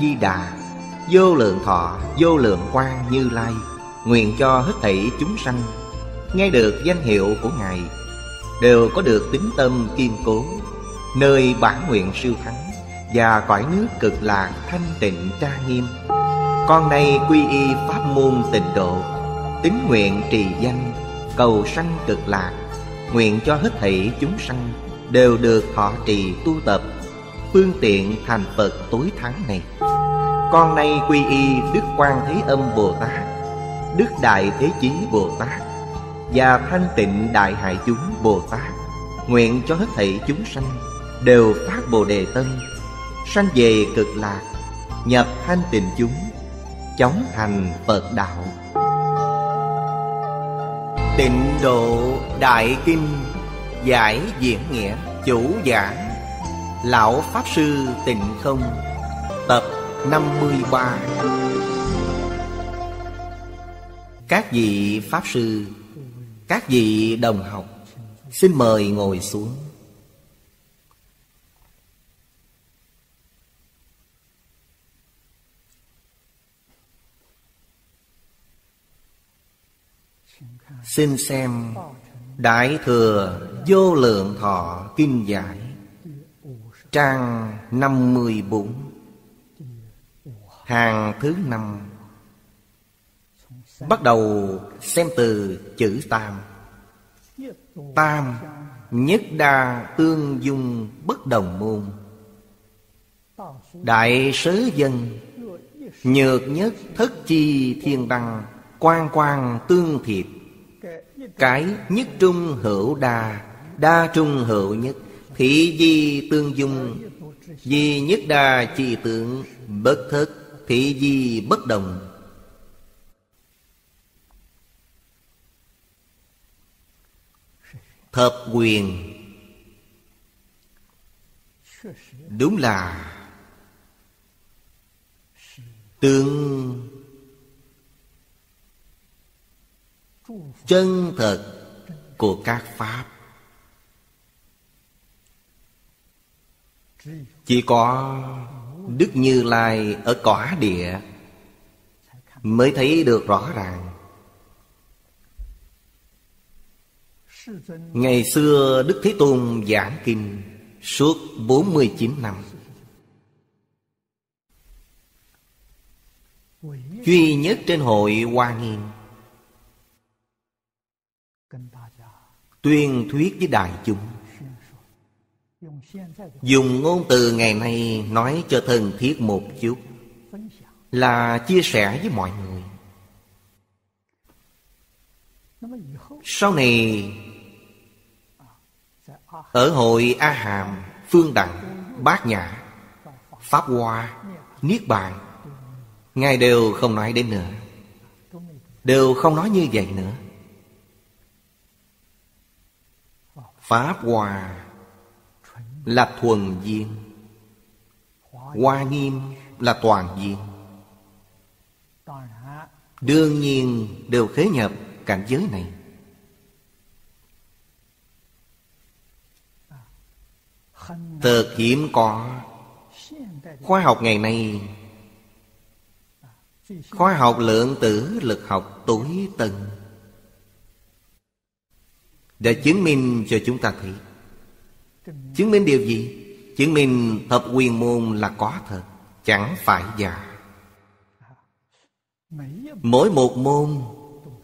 Di Đà Vô lượng thọ, vô lượng quan như lai Nguyện cho hết thảy chúng sanh. Nghe được danh hiệu của Ngài Đều có được tính tâm kiên cố Nơi bản nguyện siêu thắng Và cõi nước cực lạc thanh tịnh trang nghiêm. Con nay quy y pháp môn tịnh độ Tín nguyện trì danh Cầu sanh cực lạc Nguyện cho hết thảy chúng sanh Đều được thọ trì tu tập Phương tiện thành Phật tối thắng này. Con nay quy y Đức Quan Thế Âm Bồ Tát, Đức Đại Thế Chí Bồ Tát, Và Thanh Tịnh Đại Hải Chúng Bồ Tát, Nguyện cho hết thảy chúng sanh Đều phát Bồ Đề Tâm, Sanh về cực lạc, Nhập thanh tịnh chúng, Chóng thành Phật Đạo. Tịnh độ Đại Kinh Giải diễn nghĩa Chủ giảng, Lão Pháp Sư Tịnh Không, Tập 53 Các vị Pháp Sư, Các vị đồng học, Xin mời ngồi xuống. Xin xem Đại Thừa Vô Lượng Thọ Kinh Giải, Trang 54 Hàng thứ năm. Bắt đầu xem từ chữ Tam. Tam Nhất đa tương dung bất đồng môn. Đại sứ dân, Nhược nhất thất chi thiên đăng Quan quan tương thiệp. Cái nhất trung hữu đa Đa trung hữu nhất, Thị di tương dung. Di nhất đa chi tượng Bất thất Thị di bất đồng. Thập quyền. Đúng là Tương Chân thật của các Pháp. Chỉ có Đức Như Lai ở cõi địa Mới thấy được rõ ràng. Ngày xưa Đức Thế Tôn giảng kinh Suốt 49 năm. Duy nhất trên hội Hoa Nghiêm. Tuyên thuyết với đại chúng. Dùng ngôn từ ngày nay nói cho thân thiết một chút Là chia sẻ với mọi người. Sau này Ở hội A Hàm, Phương Đặng, Bát Nhã Pháp Hoa, Niết Bàn Ngài đều không nói đến nữa Đều không nói như vậy nữa. Pháp Hoa là thuần viên. Hoa nghiêm là toàn viên. Đương nhiên đều khế nhập cảnh giới này. Thực hiếm có. Khoa học ngày nay, Khoa học lượng tử, lực học tối tân, Đã chứng minh cho chúng ta thấy. Chứng minh điều gì? Chứng minh thập quyền môn là có thật, Chẳng phải giả. Mỗi một môn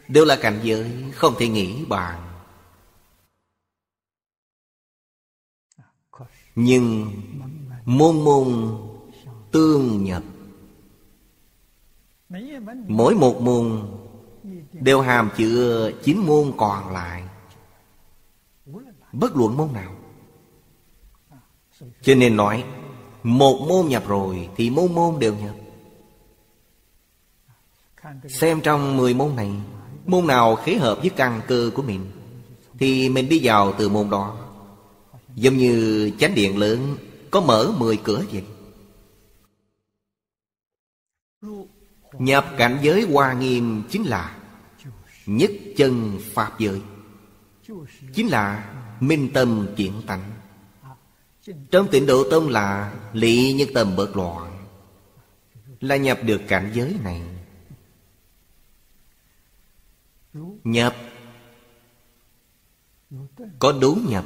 Đều là cảnh giới Không thể nghĩ bàn. Nhưng Môn môn Tương nhập. Mỗi một môn Đều hàm chứa chín môn còn lại. Bất luận môn nào cho nên nói, Một môn nhập rồi Thì môn môn đều nhập. Xem trong 10 môn này, Môn nào khế hợp với căn cơ của mình, Thì mình đi vào từ môn đó. Giống như chánh điện lớn Có mở 10 cửa vậy. Nhập cảnh giới hoa nghiêm chính là Nhất chân Pháp giới. Chính là minh tâm kiện tánh. Trong tịnh độ tông là Lị nhân tâm bất loạn, Là nhập được cảnh giới này. Nhập. Có đốn nhập.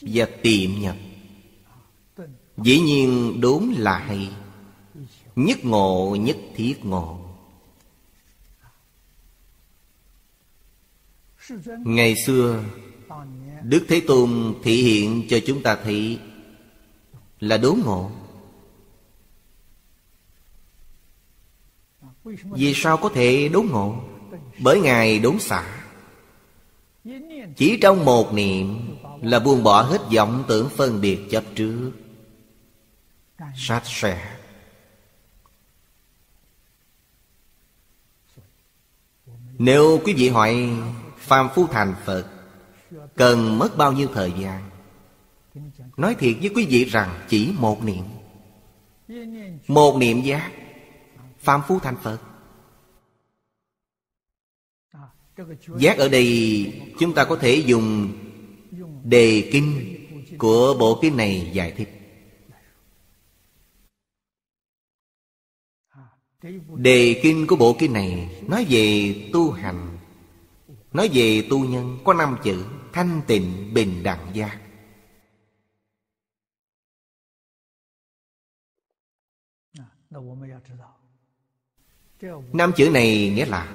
Và tiệm nhập. Dĩ nhiên đốn là hay. Nhất ngộ, nhất thiết ngộ. Ngày xưa Đức Thế Tôn thị hiện cho chúng ta thấy Là đốn ngộ. Vì sao có thể đốn ngộ? Bởi Ngài đốn xả. Chỉ trong một niệm Là buông bỏ hết vọng tưởng phân biệt chấp trước. Sát sẻ. Nếu quý vị hỏi Phàm phu thành Phật Cần mất bao nhiêu thời gian? Nói thiệt với quý vị rằng Chỉ một niệm. Một niệm giác. Phạm phu thành Phật. Giác ở đây, Chúng ta có thể dùng Đề kinh Của bộ kinh này giải thích. Đề kinh của bộ kinh này Nói về tu hành, Nói về tu nhân Có năm chữ. Thanh tịnh bình đẳng giác. Năm chữ này nghĩa là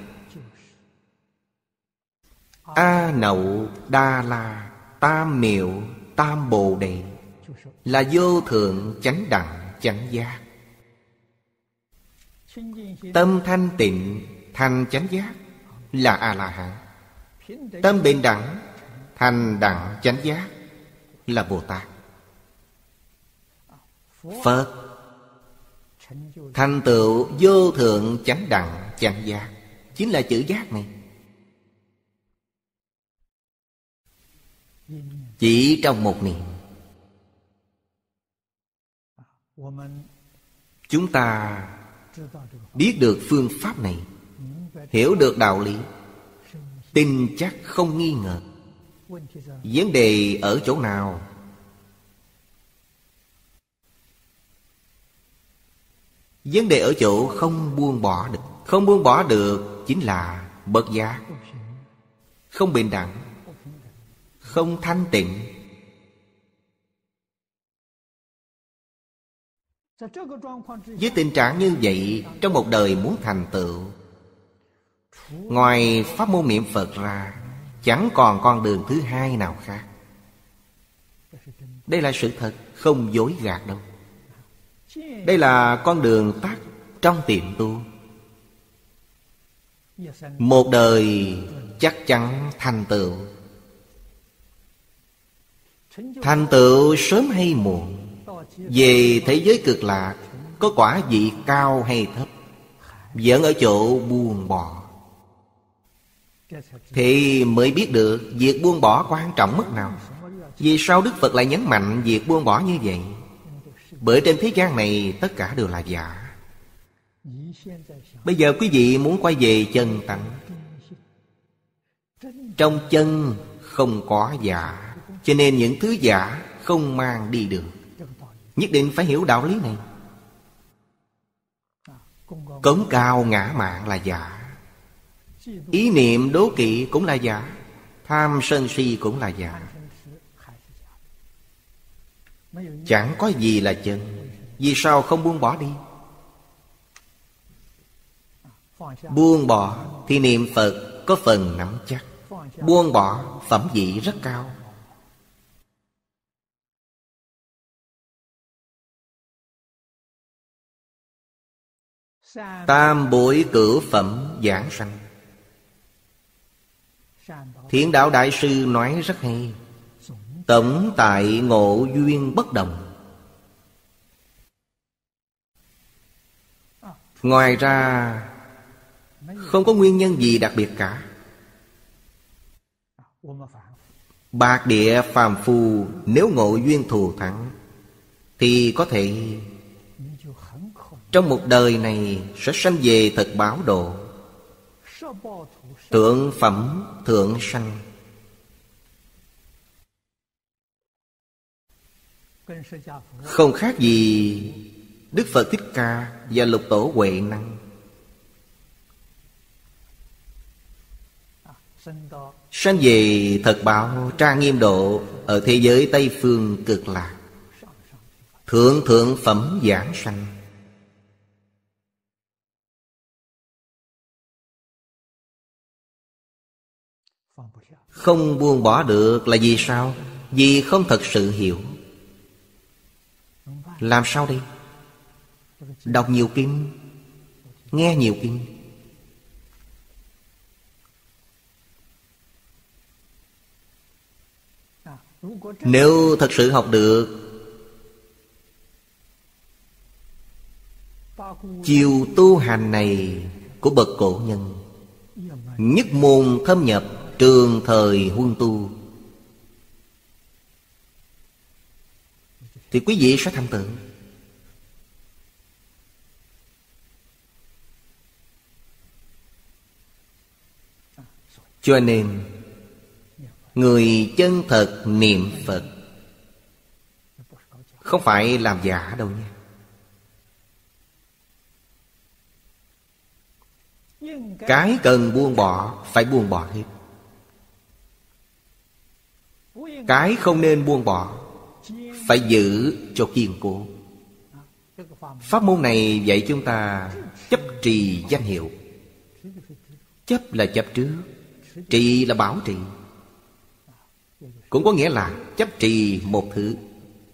A nậu đa la tam miệu tam bồ đề Là vô thượng chánh đẳng chánh giác. Tâm thanh tịnh thành chánh giác Là A-la-hán Tâm bình đẳng thành đẳng chánh giác Là Bồ Tát. Phật Thành tựu vô thượng chánh đẳng chánh giác, Chính là chữ giác này. Chỉ trong một niệm, Chúng ta biết được phương pháp này, Hiểu được đạo lý, Tin chắc không nghi ngờ. Vấn đề ở chỗ nào? Vấn đề ở chỗ không buông bỏ được. Không buông bỏ được chính là bất giác. Không bình đẳng. Không thanh tịnh. Với tình trạng như vậy, Trong một đời muốn thành tựu, Ngoài pháp môn niệm Phật ra Chẳng còn con đường thứ hai nào khác. Đây là sự thật Không dối gạt đâu. Đây là con đường tắt trong tiệm tu. Một đời chắc chắn thành tựu. Thành tựu sớm hay muộn, Về thế giới cực lạc, Có quả vị cao hay thấp, Vẫn ở chỗ buồn bỏ. Thì mới biết được Việc buông bỏ quan trọng mức nào. Vì sao Đức Phật lại nhấn mạnh Việc buông bỏ như vậy? Bởi trên thế gian này tất cả đều là giả. Bây giờ quý vị muốn quay về chân tánh. Trong chân không có giả, Cho nên những thứ giả không mang đi được. Nhất định phải hiểu đạo lý này. Cống cao ngã mạng là giả. Ý niệm đố kỵ cũng là giả, Tham sân si cũng là giả. Chẳng có gì là chân, Vì sao không buông bỏ đi? Buông bỏ thì niệm Phật có phần nắm chắc, Buông bỏ phẩm vị rất cao. Tam bối cửu phẩm giảng sanh. Thiện đạo đại sư nói rất hay. Tổng tại ngộ duyên bất đồng. Ngoài ra, Không có nguyên nhân gì đặc biệt cả. Bạc địa phàm phu Nếu ngộ duyên thù thắng, Thì có thể Trong một đời này Sẽ sanh về thật báo độ. Thượng phẩm thượng sanh. Không khác gì Đức Phật Thích Ca và Lục Tổ Huệ Năng. Sanh về thật bảo tra nghiêm độ Ở thế giới Tây Phương cực lạc. Thượng thượng phẩm giảng sanh. Không buông bỏ được là vì sao? Vì không thật sự hiểu Làm sao đi? Đọc nhiều kinh, Nghe nhiều kinh Nếu thật sự học được, Chiều tu hành này của bậc cổ nhân, Nhất môn thâm nhập trường thời huân tu. Thì quý vị sẽ thành tựu. Cho nên, Người chân thật niệm Phật Không phải làm giả đâu nha. Cái cần buông bỏ, Phải buông bỏ hết. Cái không nên buông bỏ, Phải giữ cho kiên cố. Pháp môn này dạy chúng ta Chấp trì danh hiệu. Chấp là chấp trước, Trì là bảo trì. Cũng có nghĩa là chấp trì một thứ,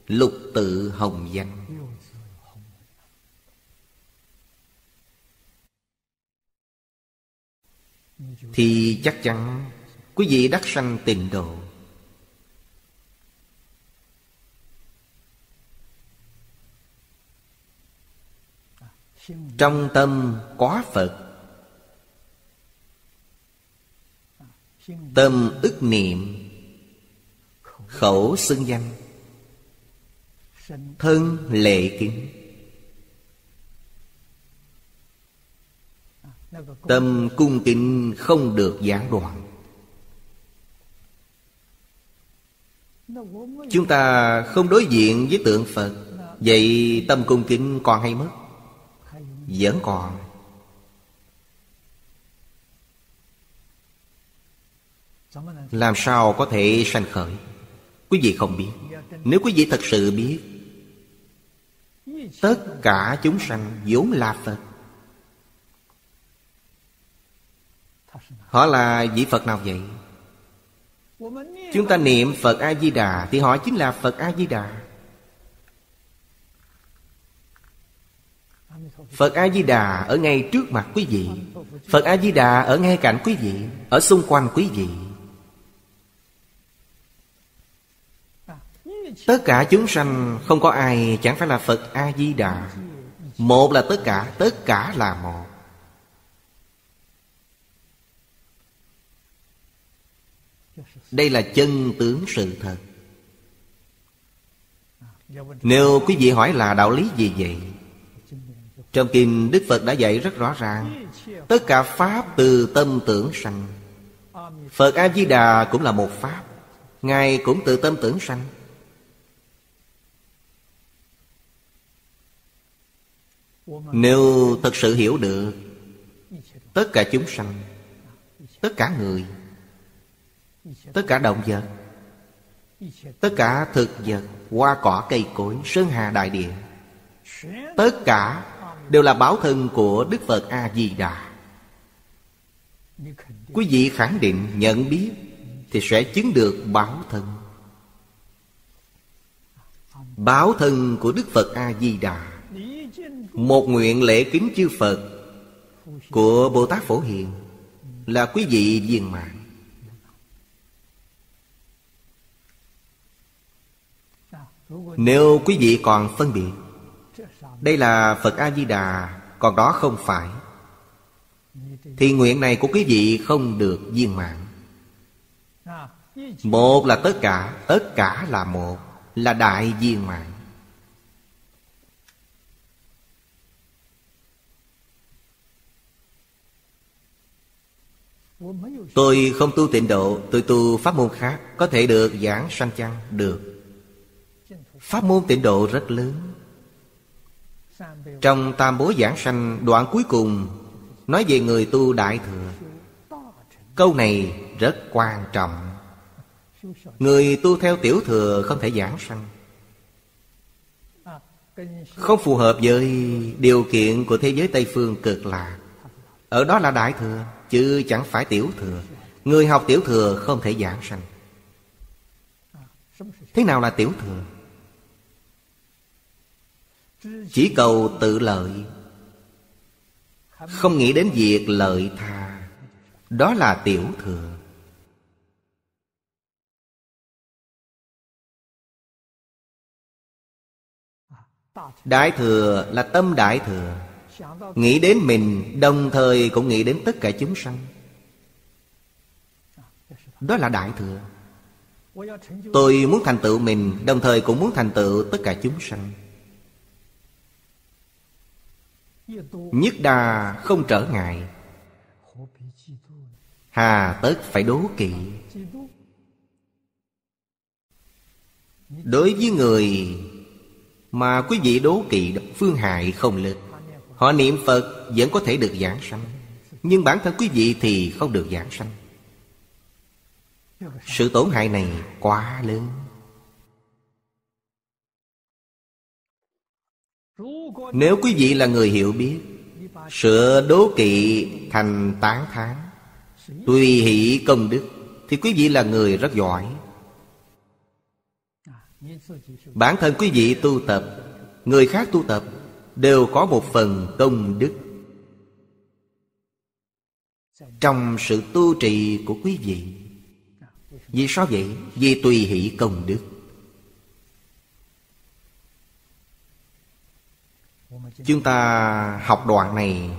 Lục tự hồng danh. Thì chắc chắn Quý vị đắc sanh tịnh độ. Trong tâm có Phật. Tâm ức niệm. Khẩu xưng danh. Thân lệ kính. Tâm cung kính không được gián đoạn. Chúng ta không đối diện với tượng Phật. Vậy tâm cung kính còn hay mất? Vẫn còn. Làm sao có thể sanh khởi? Quý vị không biết. Nếu quý vị thật sự biết, Tất cả chúng sanh vốn là Phật. Họ là vị Phật nào vậy? Chúng ta niệm Phật A-di-đà Thì họ chính là Phật A-di-đà Phật A-di-đà ở ngay trước mặt quý vị. Phật A-di-đà ở ngay cạnh quý vị Ở xung quanh quý vị. Tất cả chúng sanh không có ai chẳng phải là Phật A-di-đà. Một là tất cả, tất cả là một. Đây là chân tướng sự thật. Nếu quý vị hỏi là đạo lý gì vậy trong kinh Đức Phật đã dạy rất rõ ràng, Tất cả Pháp từ tâm tưởng sanh. Phật A-di-đà cũng là một Pháp, Ngài cũng từ tâm tưởng sanh. Nếu thật sự hiểu được, Tất cả chúng sanh, Tất cả người, Tất cả động vật, Tất cả thực vật, Hoa cỏ, cây cối, Sơn hà, đại địa, Tất cả đều là báo thân của Đức Phật A-di-đà. Quý vị khẳng định nhận biết Thì sẽ chứng được báo thân. Báo thân của Đức Phật A-di-đà, Một nguyện lễ kính chư Phật Của Bồ Tát Phổ Hiền Là quý vị viên mạng Nếu quý vị còn phân biệt đây là Phật A-di-đà, Còn đó không phải. Thì nguyện này của quý vị không được viên mạng Một là tất cả Tất cả là một, Là đại viên mạng Tôi không tu tịnh độ, Tôi tu pháp môn khác, Có thể được giảng sanh chăng? Được. Pháp môn tịnh độ rất lớn. Trong tam bố giảng sanh, đoạn cuối cùng, Nói về người tu Đại Thừa. Câu này rất quan trọng. Người tu theo tiểu thừa không thể giảng sanh. Không phù hợp với điều kiện của thế giới Tây Phương cực lạc. Ở đó là Đại Thừa, Chứ chẳng phải tiểu thừa. Người học tiểu thừa không thể giảng sanh. Thế nào là tiểu thừa? Chỉ cầu tự lợi. Không nghĩ đến việc lợi tha. Đó là tiểu thừa. Đại thừa là tâm đại thừa. Nghĩ đến mình, Đồng thời cũng nghĩ đến tất cả chúng sanh. Đó là đại thừa. Tôi muốn thành tựu mình, Đồng thời cũng muốn thành tựu tất cả chúng sanh. Nhất đà không trở ngại. Hà tất phải đố kỵ. Đối với người Mà quý vị đố kỵ, phương hại không lực Họ niệm Phật vẫn có thể được giảng sanh, Nhưng bản thân quý vị thì không được giảng sanh. Sự tổn hại này quá lớn. Nếu quý vị là người hiểu biết, Sửa đố kỵ thành tán thán, Tùy hỷ công đức, Thì quý vị là người rất giỏi. Bản thân quý vị tu tập, Người khác tu tập, Đều có một phần công đức. Trong sự tu trì của quý vị, Vì sao vậy? Vì tùy hỷ công đức. Chúng ta học đoạn này.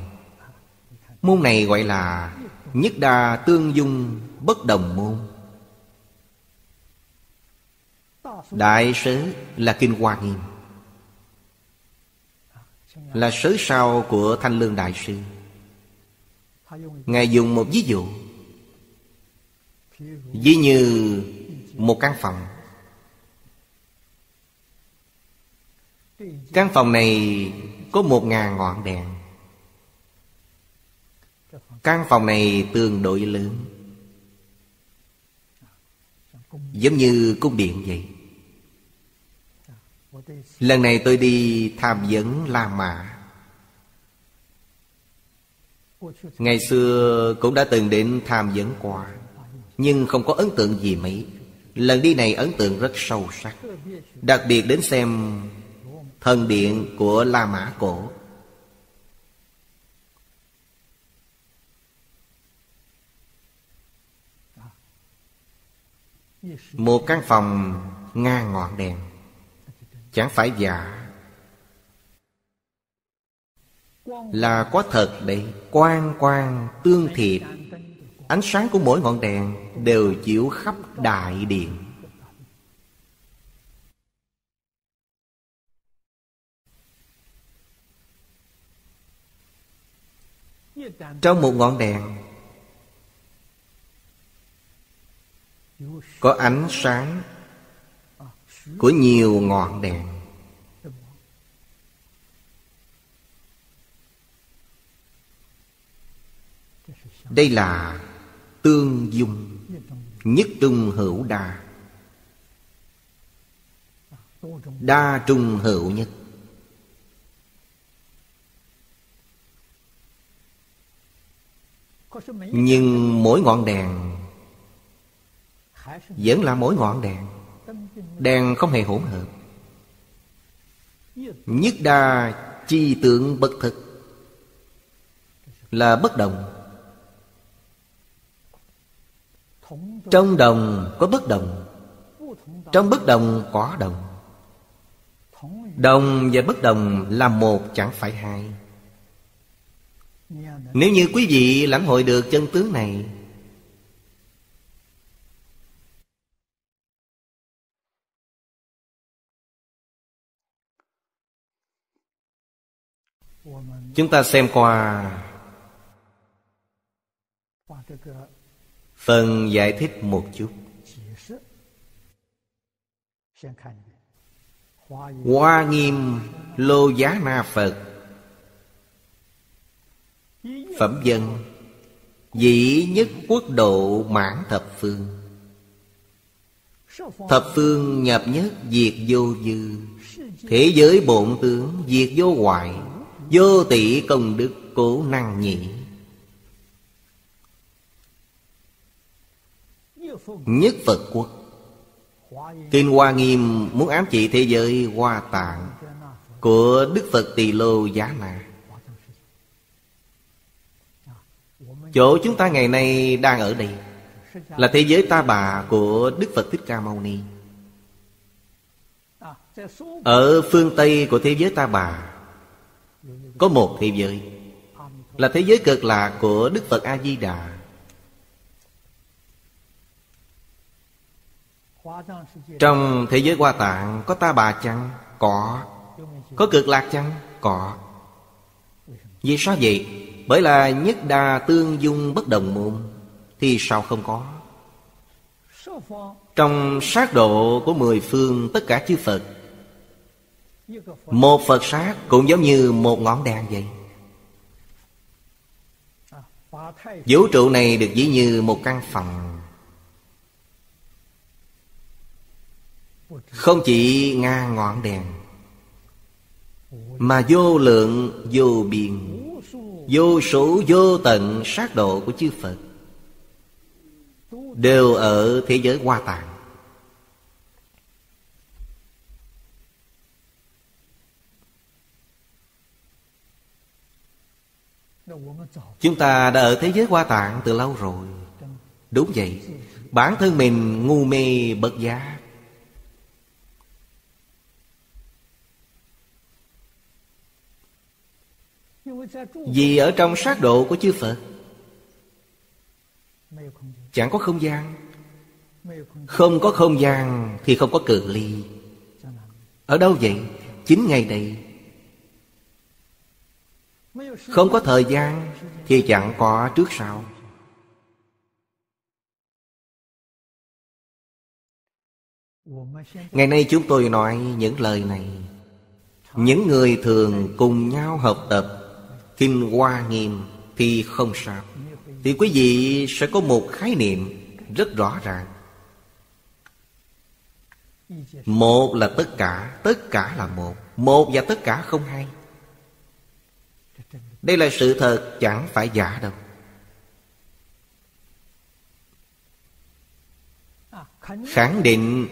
Môn này gọi là Nhất đa tương dung bất đồng môn. Đại sớ là Kinh Hoa Nghiêm. Là sớ sau của Thanh Lương Đại Sư. Ngài dùng một ví dụ. Ví như một căn phòng. Căn phòng này có một ngàn ngọn đèn. Căn phòng này tương đối lớn, Giống như cung điện vậy. Lần này tôi đi tham vấn La Mã. Ngày xưa cũng đã từng đến tham vấn qua, Nhưng không có ấn tượng gì mấy. Lần đi này ấn tượng rất sâu sắc, Đặc biệt đến xem Thần điện của La Mã Cổ. Một căn phòng ngang ngọn đèn. Chẳng phải giả. Là có thật đấy Quang quang tương thiệp. Ánh sáng của mỗi ngọn đèn Đều chiếu khắp đại điện. Trong một ngọn đèn, Có ánh sáng Của nhiều ngọn đèn. Đây là tương dung Nhất trung hữu đa Đa trung hữu nhất. Nhưng mỗi ngọn đèn Vẫn là mỗi ngọn đèn. Đèn không hề hỗn hợp. Nhất đa chi tượng bất thực Là bất đồng. Trong đồng có bất đồng, Trong bất đồng có đồng. Đồng và bất đồng là một chẳng phải hai nếu như quý vị lãnh hội được chân tướng này, Chúng ta xem qua Phần giải thích một chút. Hoa nghiêm lô giá na Phật. Phẩm dân, Dĩ nhất quốc độ mãn thập phương. Thập phương nhập nhất, diệt vô dư. Thế giới bổn tướng, diệt vô hoại. Vô tỷ công đức, cố năng nhị. Nhất Phật quốc. Kinh Hoa Nghiêm muốn ám chỉ thế giới Hoa Tạng Của Đức Phật Tỳ Lô Giá Na. Chỗ chúng ta ngày nay đang ở đây Là thế giới ta bà của Đức Phật Thích Ca Mâu Ni Ở phương Tây của thế giới ta bà, Có một thế giới Là thế giới cực lạc của Đức Phật A-di-đà Trong thế giới hoa tạng Có ta bà chăng? Có Có cực lạc chăng? Có Vì sao vậy? Bởi là nhất đa tương dung bất đồng môn, Thì sao không có? Trong sát độ của mười phương Tất cả chư Phật, Một Phật sát cũng giống như một ngọn đèn vậy. Vũ trụ này được ví như một căn phòng. Không chỉ ngang ngọn đèn, Mà vô lượng, vô biên. Vô số vô tận sát độ của chư Phật Đều ở thế giới hoa tạng. Chúng ta đã ở thế giới hoa tạng từ lâu rồi. Đúng vậy, Bản thân mình ngu mê bất giác. Vì ở trong sát độ của chư Phật, Chẳng có không gian. Không có không gian Thì không có cự ly. Ở đâu vậy? Chính ngày đây. Không có thời gian Thì chẳng có trước sau. Ngày nay chúng tôi nói những lời này. Những người thường cùng nhau học tập Kinh Hoa Nghiêm thì không sao. Thì quý vị sẽ có một khái niệm rất rõ ràng. Một là tất cả, tất cả là một. Một và tất cả không hai. Đây là sự thật chẳng phải giả đâu. Khẳng định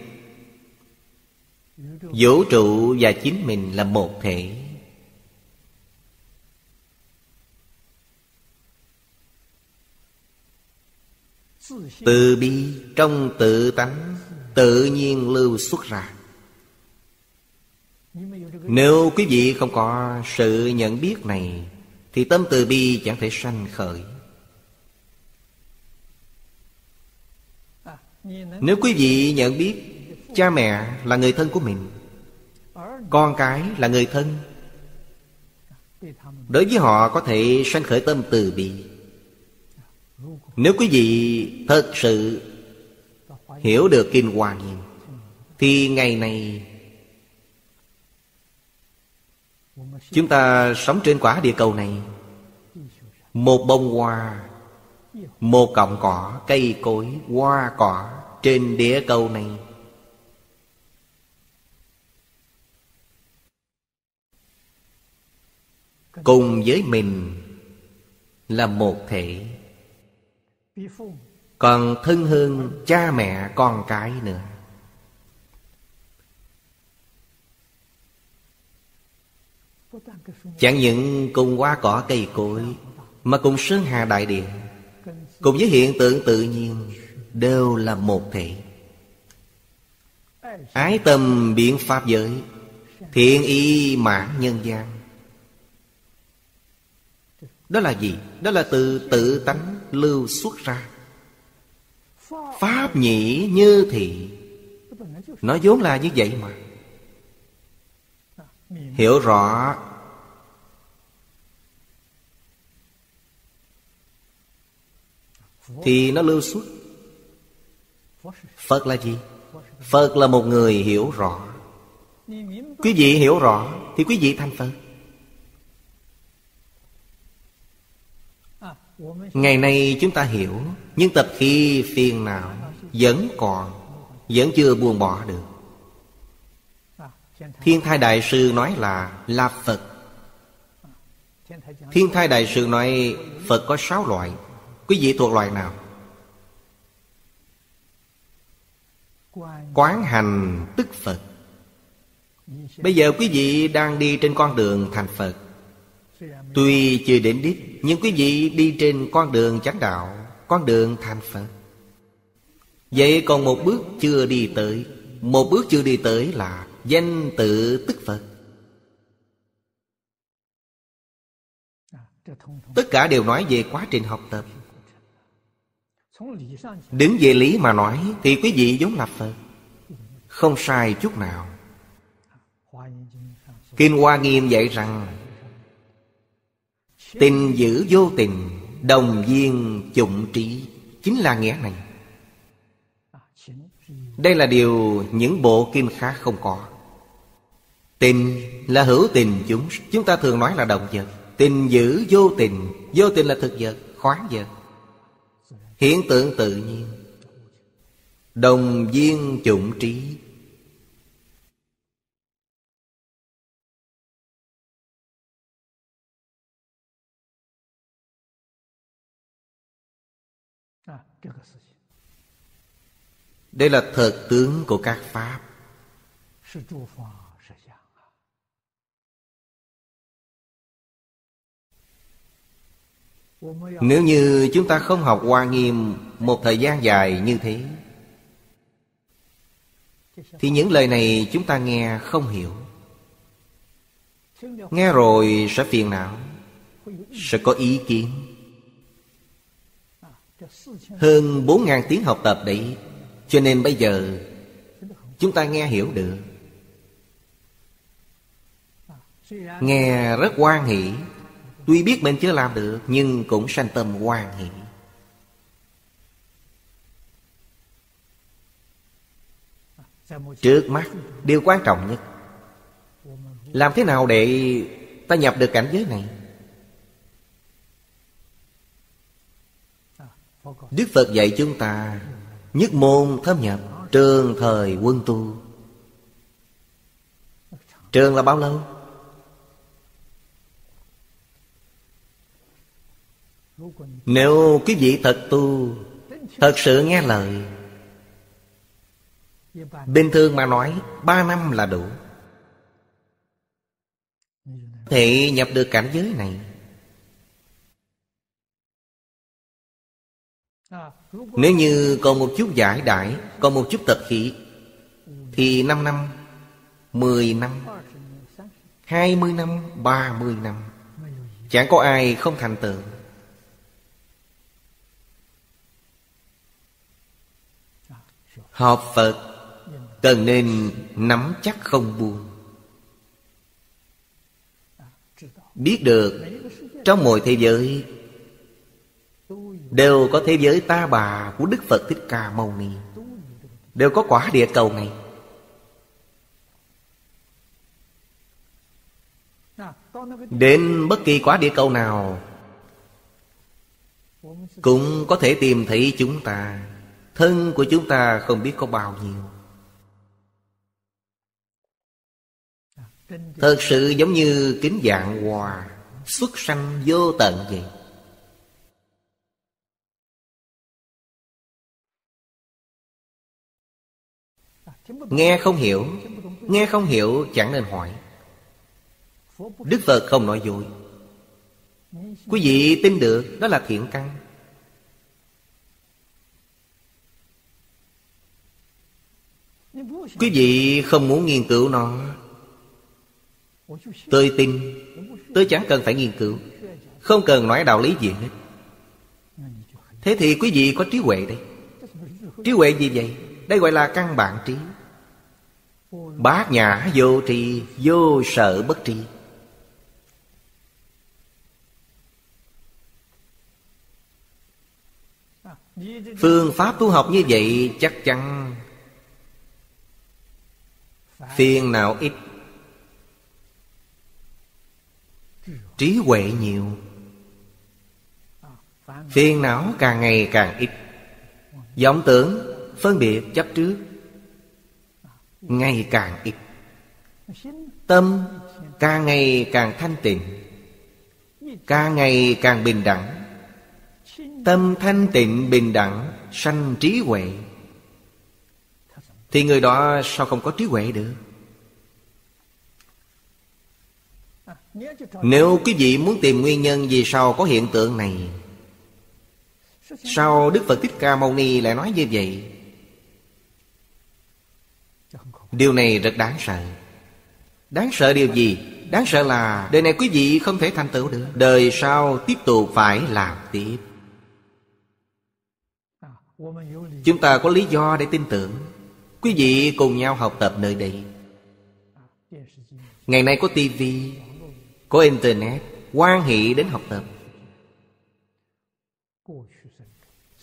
Vũ trụ và chính mình là một thể. Từ bi trong tự tánh Tự nhiên lưu xuất ra. Nếu quý vị không có sự nhận biết này, Thì tâm từ bi chẳng thể sanh khởi. Nếu quý vị nhận biết Cha mẹ là người thân của mình, Con cái là người thân, Đối với họ có thể sanh khởi tâm từ bi nếu quý vị thật sự hiểu được Kinh Hoa Nghiêm Thì ngày này Chúng ta sống trên quả địa cầu này. Một bông hoa Một cọng cỏ, cây cối, hoa cỏ Trên địa cầu này. Cùng với mình Là một thể còn thân hơn cha mẹ, con cái nữa. Chẳng những cùng hoa cỏ cây cối, Mà cùng sơn hà đại địa, Cùng với hiện tượng tự nhiên Đều là một thể. Ái tâm biện pháp giới, Thiện y mãn nhân gian. Đó là gì? Đó là từ tự tánh lưu xuất ra. Pháp nhĩ như thị. Nó vốn là như vậy mà. Hiểu rõ. Thì nó lưu xuất. Phật là gì? Phật là một người hiểu rõ. Quý vị hiểu rõ Thì quý vị thành Phật. Ngày nay chúng ta hiểu, Nhưng tập khi phiền não, Vẫn còn, Vẫn chưa buông bỏ được. Thiên thai đại sư nói là Là Phật. Thiên thai đại sư nói Phật có sáu loại. Quý vị thuộc loại nào? Quán hành tức Phật. Bây giờ quý vị đang đi trên con đường thành Phật. Tuy chưa đến đích, Nhưng quý vị đi trên con đường chánh đạo, Con đường thành Phật. Vậy còn một bước chưa đi tới, Một bước chưa đi tới là Danh tự tức Phật. Tất cả đều nói về quá trình học tập. Đứng về lý mà nói Thì quý vị giống là Phật. Không sai chút nào. Kinh Hoa Nghiêm dạy rằng Tình giữ vô tình Đồng viên chủng trí. Chính là nghĩa này. Đây là điều những bộ kinh khác không có. Tình là hữu tình chúng. Chúng ta thường nói là động vật. Tình giữ vô tình. Vô tình là thực vật, khoáng vật. Hiện tượng tự nhiên. Đồng viên chủng trí. Đây là thực tướng của các Pháp. Nếu như chúng ta không học Hoa Nghiêm Một thời gian dài như thế Thì những lời này chúng ta nghe không hiểu. Nghe rồi sẽ phiền não Sẽ có ý kiến hơn 4.000 tiếng học tập đấy. Cho nên bây giờ, Chúng ta nghe hiểu được. Nghe rất quan hỷ. Tuy biết mình chưa làm được, Nhưng cũng sanh tâm quan hỷ. Trước mắt, Điều quan trọng nhất, Làm thế nào để ta nhập được cảnh giới này? Đức Phật dạy chúng ta Nhất môn thâm nhập Trường thời quân tu Trường là bao lâu? Nếu quý vị thật tu, Thật sự nghe lời, Bình thường mà nói, Ba năm là đủ Thì nhập được cảnh giới này Nếu như còn một chút giải đại Còn một chút tật khí Thì 5 năm 10 năm 20 năm 30 năm, Chẳng có ai không thành tựu. Học Phật, Cần nên nắm chắc không buông. Biết được, Trong mọi thế giới Đều có thế giới ta bà của Đức Phật Thích Ca Mâu Ni. Đều có quả địa cầu này. Đến bất kỳ quả địa cầu nào, Cũng có thể tìm thấy chúng ta. Thân của chúng ta không biết có bao nhiêu. Thật sự giống như kính dạng hòa Xuất sanh vô tận vậy. Nghe không hiểu, Nghe không hiểu chẳng nên hỏi. Đức Phật không nói dối. Quý vị tin được, đó là thiện căn. Quý vị không muốn nghiên cứu nó. Tôi tin, Tôi chẳng cần phải nghiên cứu, Không cần nói đạo lý gì hết. Thế thì quý vị có trí huệ đây. Trí huệ gì vậy? Đây gọi là căn bản trí. Bát nhã vô tri, Vô sợ bất tri. Phương pháp tu học như vậy chắc chắn Phiền não ít. Trí huệ nhiều, Phiền não càng ngày càng ít. Vọng tưởng Phân biệt chấp trước. Ngày càng ít. Tâm càng ngày càng thanh tịnh, Càng ngày càng bình đẳng. Tâm thanh tịnh, bình đẳng, Sanh trí huệ. Thì người đó sao không có trí huệ được? Nếu quý vị muốn tìm nguyên nhân Vì sao có hiện tượng này, Sao Đức Phật Thích Ca Mâu Ni lại nói như vậy? Điều này rất đáng sợ. Đáng sợ điều gì? Đáng sợ là đời này quý vị không thể thành tựu được. Đời sau tiếp tục phải làm tiếp. Chúng ta có lý do để tin tưởng. Quý vị cùng nhau học tập nơi đây. Ngày nay có tivi Có internet quan hệ đến học tập.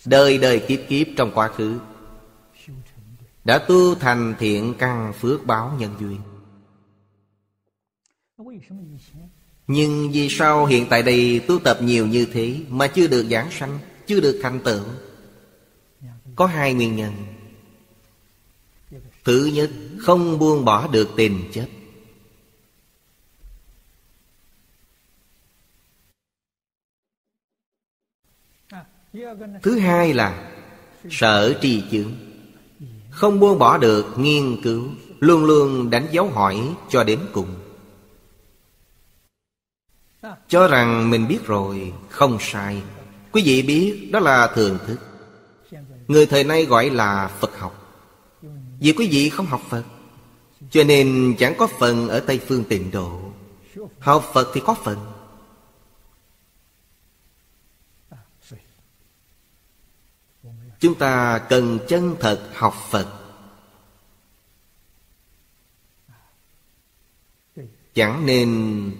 Đời đời kiếp kiếp trong quá khứ. Đã tu thành thiện căn phước báo nhân duyên. Nhưng vì sao hiện tại đây tu tập nhiều như thế Mà chưa được giảng sanh, Chưa được thành tựu? Có hai nguyên nhân. Thứ nhất, Không buông bỏ được tình chấp Thứ hai là Sở trì chướng. Không buông bỏ được nghiên cứu, Luôn luôn đánh dấu hỏi cho đến cùng. Cho rằng mình biết rồi, Không sai. Quý vị biết đó là thường thức. Người thời nay gọi là Phật học. Vì quý vị không học Phật, Cho nên chẳng có phần ở Tây Phương tịnh độ. Học Phật thì có phần Chúng ta cần chân thật học Phật. Chẳng nên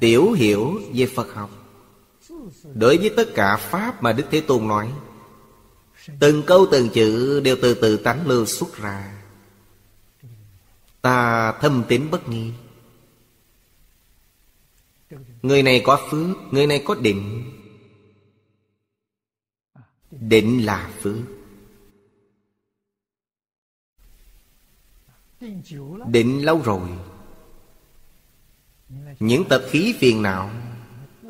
tiểu hiểu về Phật học. Đối với tất cả Pháp mà Đức Thế Tôn nói, Từng câu từng chữ đều từ từ tánh lưu xuất ra. Ta thâm tín bất nghi. Người này có phước, Người này có định. Định là phước. Định lâu rồi. Những tập khí phiền não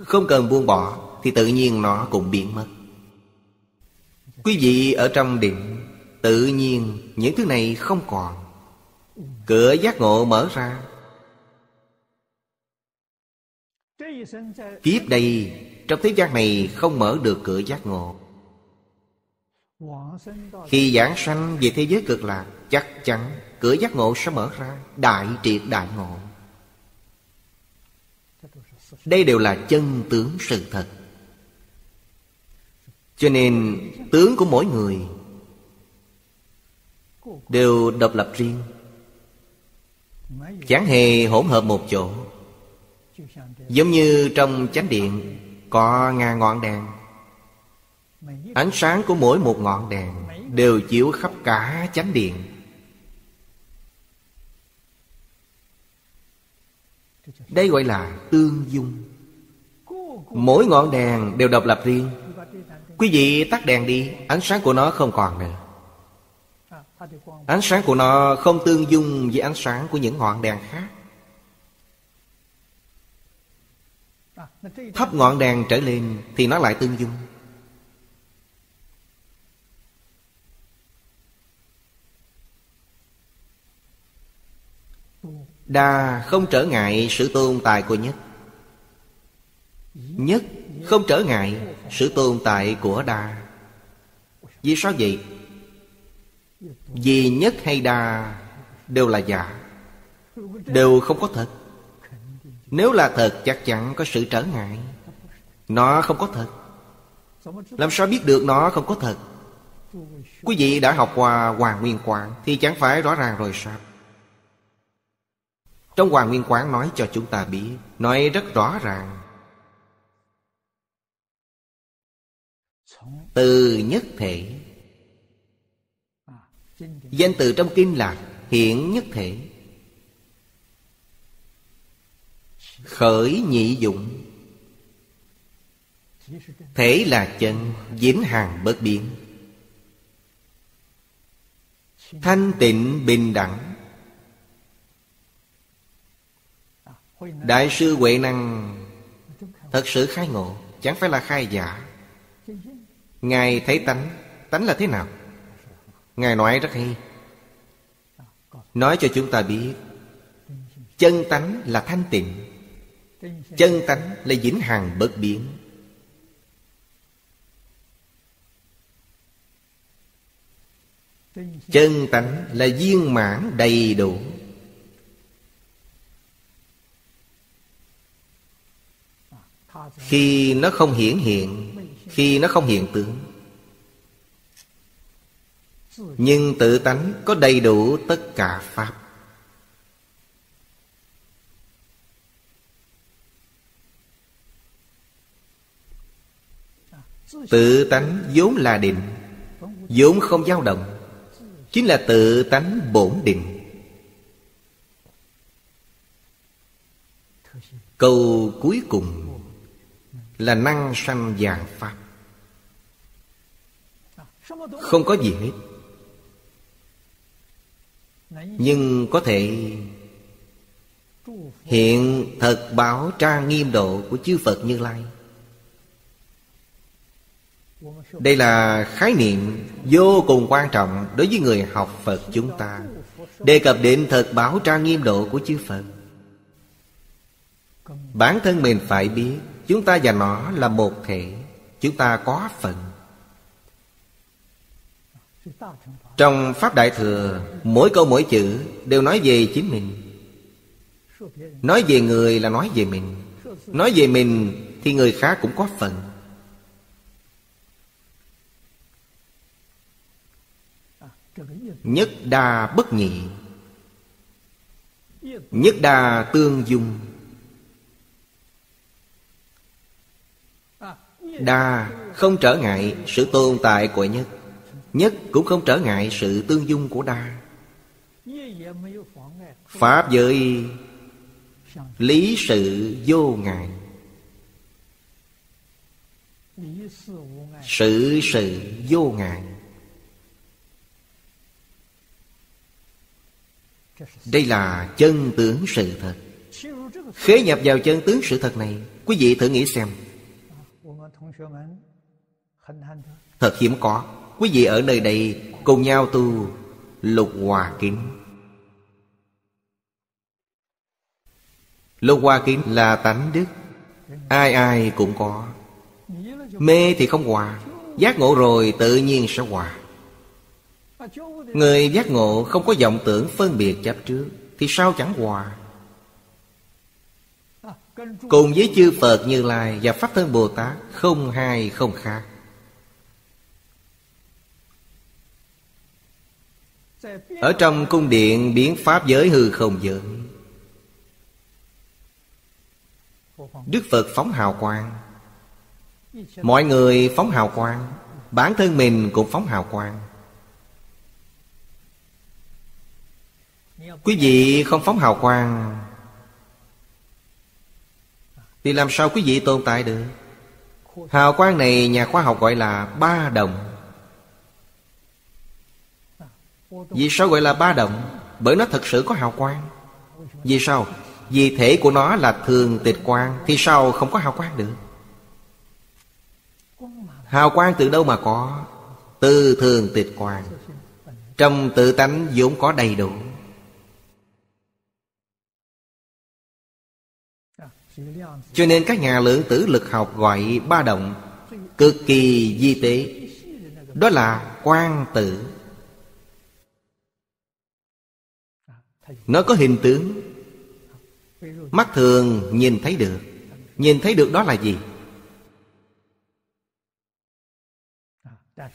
Không cần buông bỏ Thì tự nhiên nó cũng biến mất. Quý vị ở trong định, Tự nhiên những thứ này không còn. Cửa giác ngộ mở ra. Kiếp đây Trong thế gian này không mở được cửa giác ngộ khi giảng sanh về thế giới cực lạc, Chắc chắn cửa giác ngộ sẽ mở ra, Đại triệt đại ngộ. Đây đều là chân tướng sự thật. Cho nên, tướng của mỗi người Đều độc lập riêng. Chẳng hề hỗn hợp một chỗ. Giống như trong chánh điện, Có ngàn ngọn đèn Ánh sáng của mỗi một ngọn đèn Đều chiếu khắp cả chánh điện. Đây gọi là tương dung. Mỗi ngọn đèn đều độc lập riêng. Quý vị tắt đèn đi, Ánh sáng của nó không còn nữa. Ánh sáng của nó không tương dung với ánh sáng của những ngọn đèn khác. Thấp ngọn đèn trở lên Thì nó lại tương dung. Đa không trở ngại sự tồn tại của nhất. Nhất không trở ngại sự tồn tại của đa. Vì sao vậy? Vì nhất hay đa đều là giả, Đều không có thật. Nếu là thật, chắc chắn có sự trở ngại. Nó không có thật. Làm sao biết được nó không có thật? Quý vị đã học qua Hoàng Nguyên Quang Thì chẳng phải rõ ràng rồi sao? Trong Hoàng Nguyên Quán nói cho chúng ta biết, Nói rất rõ ràng. Từ nhất thể. Danh từ trong kinh là hiện nhất thể. Khởi nhị dụng. Thể là chân dính hàng bất biến. Thanh tịnh bình đẳng. Đại sư huệ năng thật sự khai ngộ, chẳng phải là khai giả. Ngài thấy tánh tánh là thế nào? Ngài nói rất hay. Nói cho chúng ta biết, chân tánh là thanh tịnh, chân tánh là vĩnh hằng bất biến. Chân tánh là viên mãn đầy đủ. Khi nó không hiển hiện, khi nó không hiện tướng nhưng tự tánh có đầy đủ tất cả pháp. Tự tánh vốn là định, vốn không dao động, chính là tự tánh bổn định. Câu cuối cùng là năng sanh vàng pháp. Không có gì hết. Nhưng có thể hiện thật báo trang nghiêm độ của chư phật như lai. Đây là khái niệm vô cùng quan trọng đối với người học phật chúng ta, đề cập đến thật báo trang nghiêm độ của chư phật. Bản thân mình phải biết chúng ta và nó là một thể. Chúng ta có phận trong Pháp Đại Thừa, Mỗi câu mỗi chữ đều nói về chính mình. Nói về người là nói về mình. Nói về mình thì người khác cũng có phận. Nhất đa bất nhị. Nhất đa tương dung. Đa không trở ngại sự tồn tại của nhất. Nhất cũng không trở ngại sự tương dung của đa. Pháp giới, Lý sự vô ngại. Sự sự vô ngại. Đây là chân tướng sự thật. Khế nhập vào chân tướng sự thật này, Quý vị thử nghĩ xem. Thật hiếm có. Quý vị ở nơi đây cùng nhau tu Lục Hòa Kính. Lục Hòa Kính là tánh đức. Ai ai cũng có. Mê thì không hòa. Giác ngộ rồi tự nhiên sẽ hòa. Người giác ngộ không có vọng tưởng phân biệt chấp trước Thì sao chẳng hòa? Cùng với chư Phật Như Lai và Pháp Thân Bồ Tát, Không hai, không khác. Ở trong cung điện, biến Pháp giới hư không giới. Đức Phật phóng hào quang. Mọi người phóng hào quang, Bản thân mình cũng phóng hào quang. Quý vị không phóng hào quang thì làm sao quý vị tồn tại được? Hào quang này nhà khoa học gọi là ba đồng Vì sao gọi là ba động? Bởi nó thật sự có hào quang. Vì sao? Vì thể của nó là thường tịch quang, Thì sao không có hào quang được? Hào quang từ đâu mà có? Từ thường tịch quang. Trong tự tánh vốn có đầy đủ. Cho nên các nhà lượng tử lực học gọi ba động Cực kỳ di tế. Đó là quan tử. Nó có hình tướng. Mắt thường nhìn thấy được. Nhìn thấy được đó là gì?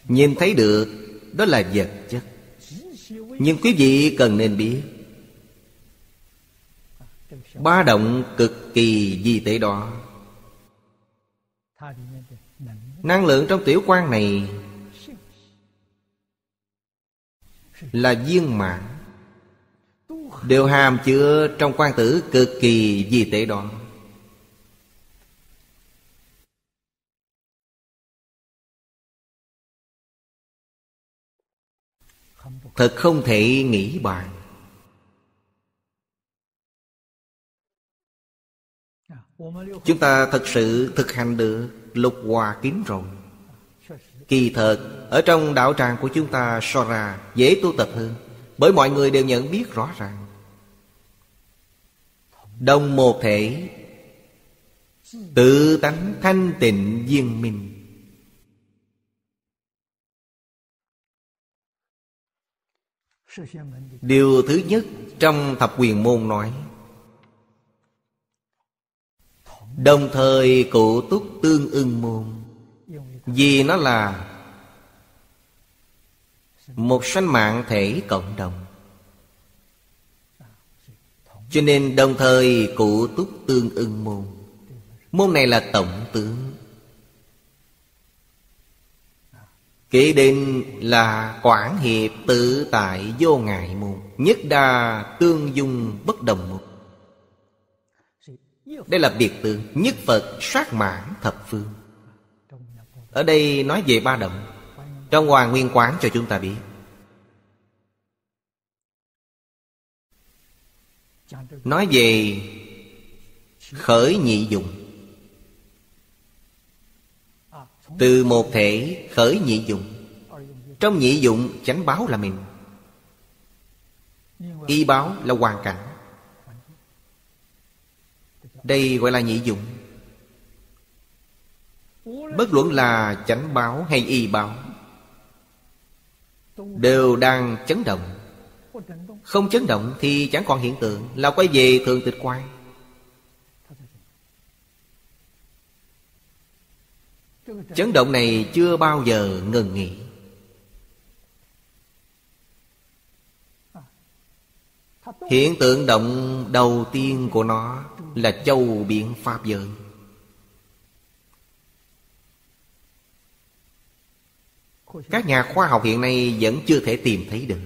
Nhìn thấy được Đó là vật chất. Nhưng quý vị cần nên biết Ba động cực kỳ di tế đó. Năng lượng trong tiểu quan này Là viên mãn. Đều hàm chứa trong quan tử cực kỳ di tế đó. Thật không thể nghĩ bàn. Chúng ta thật sự thực hành được lục hòa kiếm rồi. Kỳ thật, Ở trong đạo tràng của chúng ta, so ra Dễ tu tập hơn, Bởi mọi người đều nhận biết rõ ràng. Đồng một thể, Tự tánh thanh tịnh viên minh. Điều thứ nhất trong thập quyền môn nói Đồng thời cụ túc tương ưng môn. Vì nó là Một sanh mạng thể cộng đồng. Cho nên đồng thời cụ túc tương ưng môn. Môn này là tổng tướng. Kế đến là quản hiệp tự tại vô ngại môn. Nhất đa tương dung bất đồng mục đây là biệt tượng Nhất Phật sát mãn thập phương. Ở đây nói về ba động, Trong Hoàng Nguyên Quán cho chúng ta biết. Nói về khởi nhị dụng. Từ một thể khởi nhị dụng. Trong nhị dụng chánh báo là mình. Y báo là hoàn cảnh. Đây gọi là nhị dụng. Bất luận là chánh báo hay y báo, Đều đang chấn động. Không chấn động thì chẳng còn hiện tượng Là quay về thường tịch quan Chấn động này chưa bao giờ ngừng nghỉ. Hiện tượng động đầu tiên của nó là châu biển Pháp giới. Các nhà khoa học hiện nay vẫn chưa thể tìm thấy được.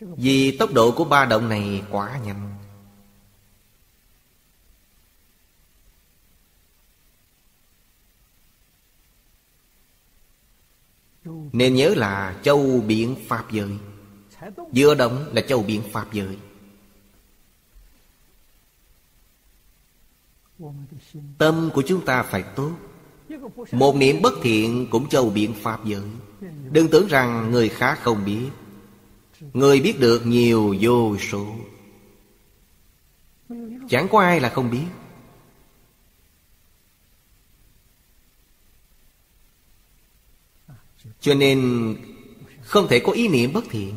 Vì tốc độ của ba động này quá nhanh. Nên nhớ là châu biển Pháp giới. Vừa động là châu biển Pháp giới. Tâm của chúng ta phải tốt. Một niệm bất thiện cũng châu biện Pháp giới. Đừng tưởng rằng người khác không biết. Người biết được nhiều vô số. Chẳng có ai là không biết. Cho nên không thể có ý niệm bất thiện.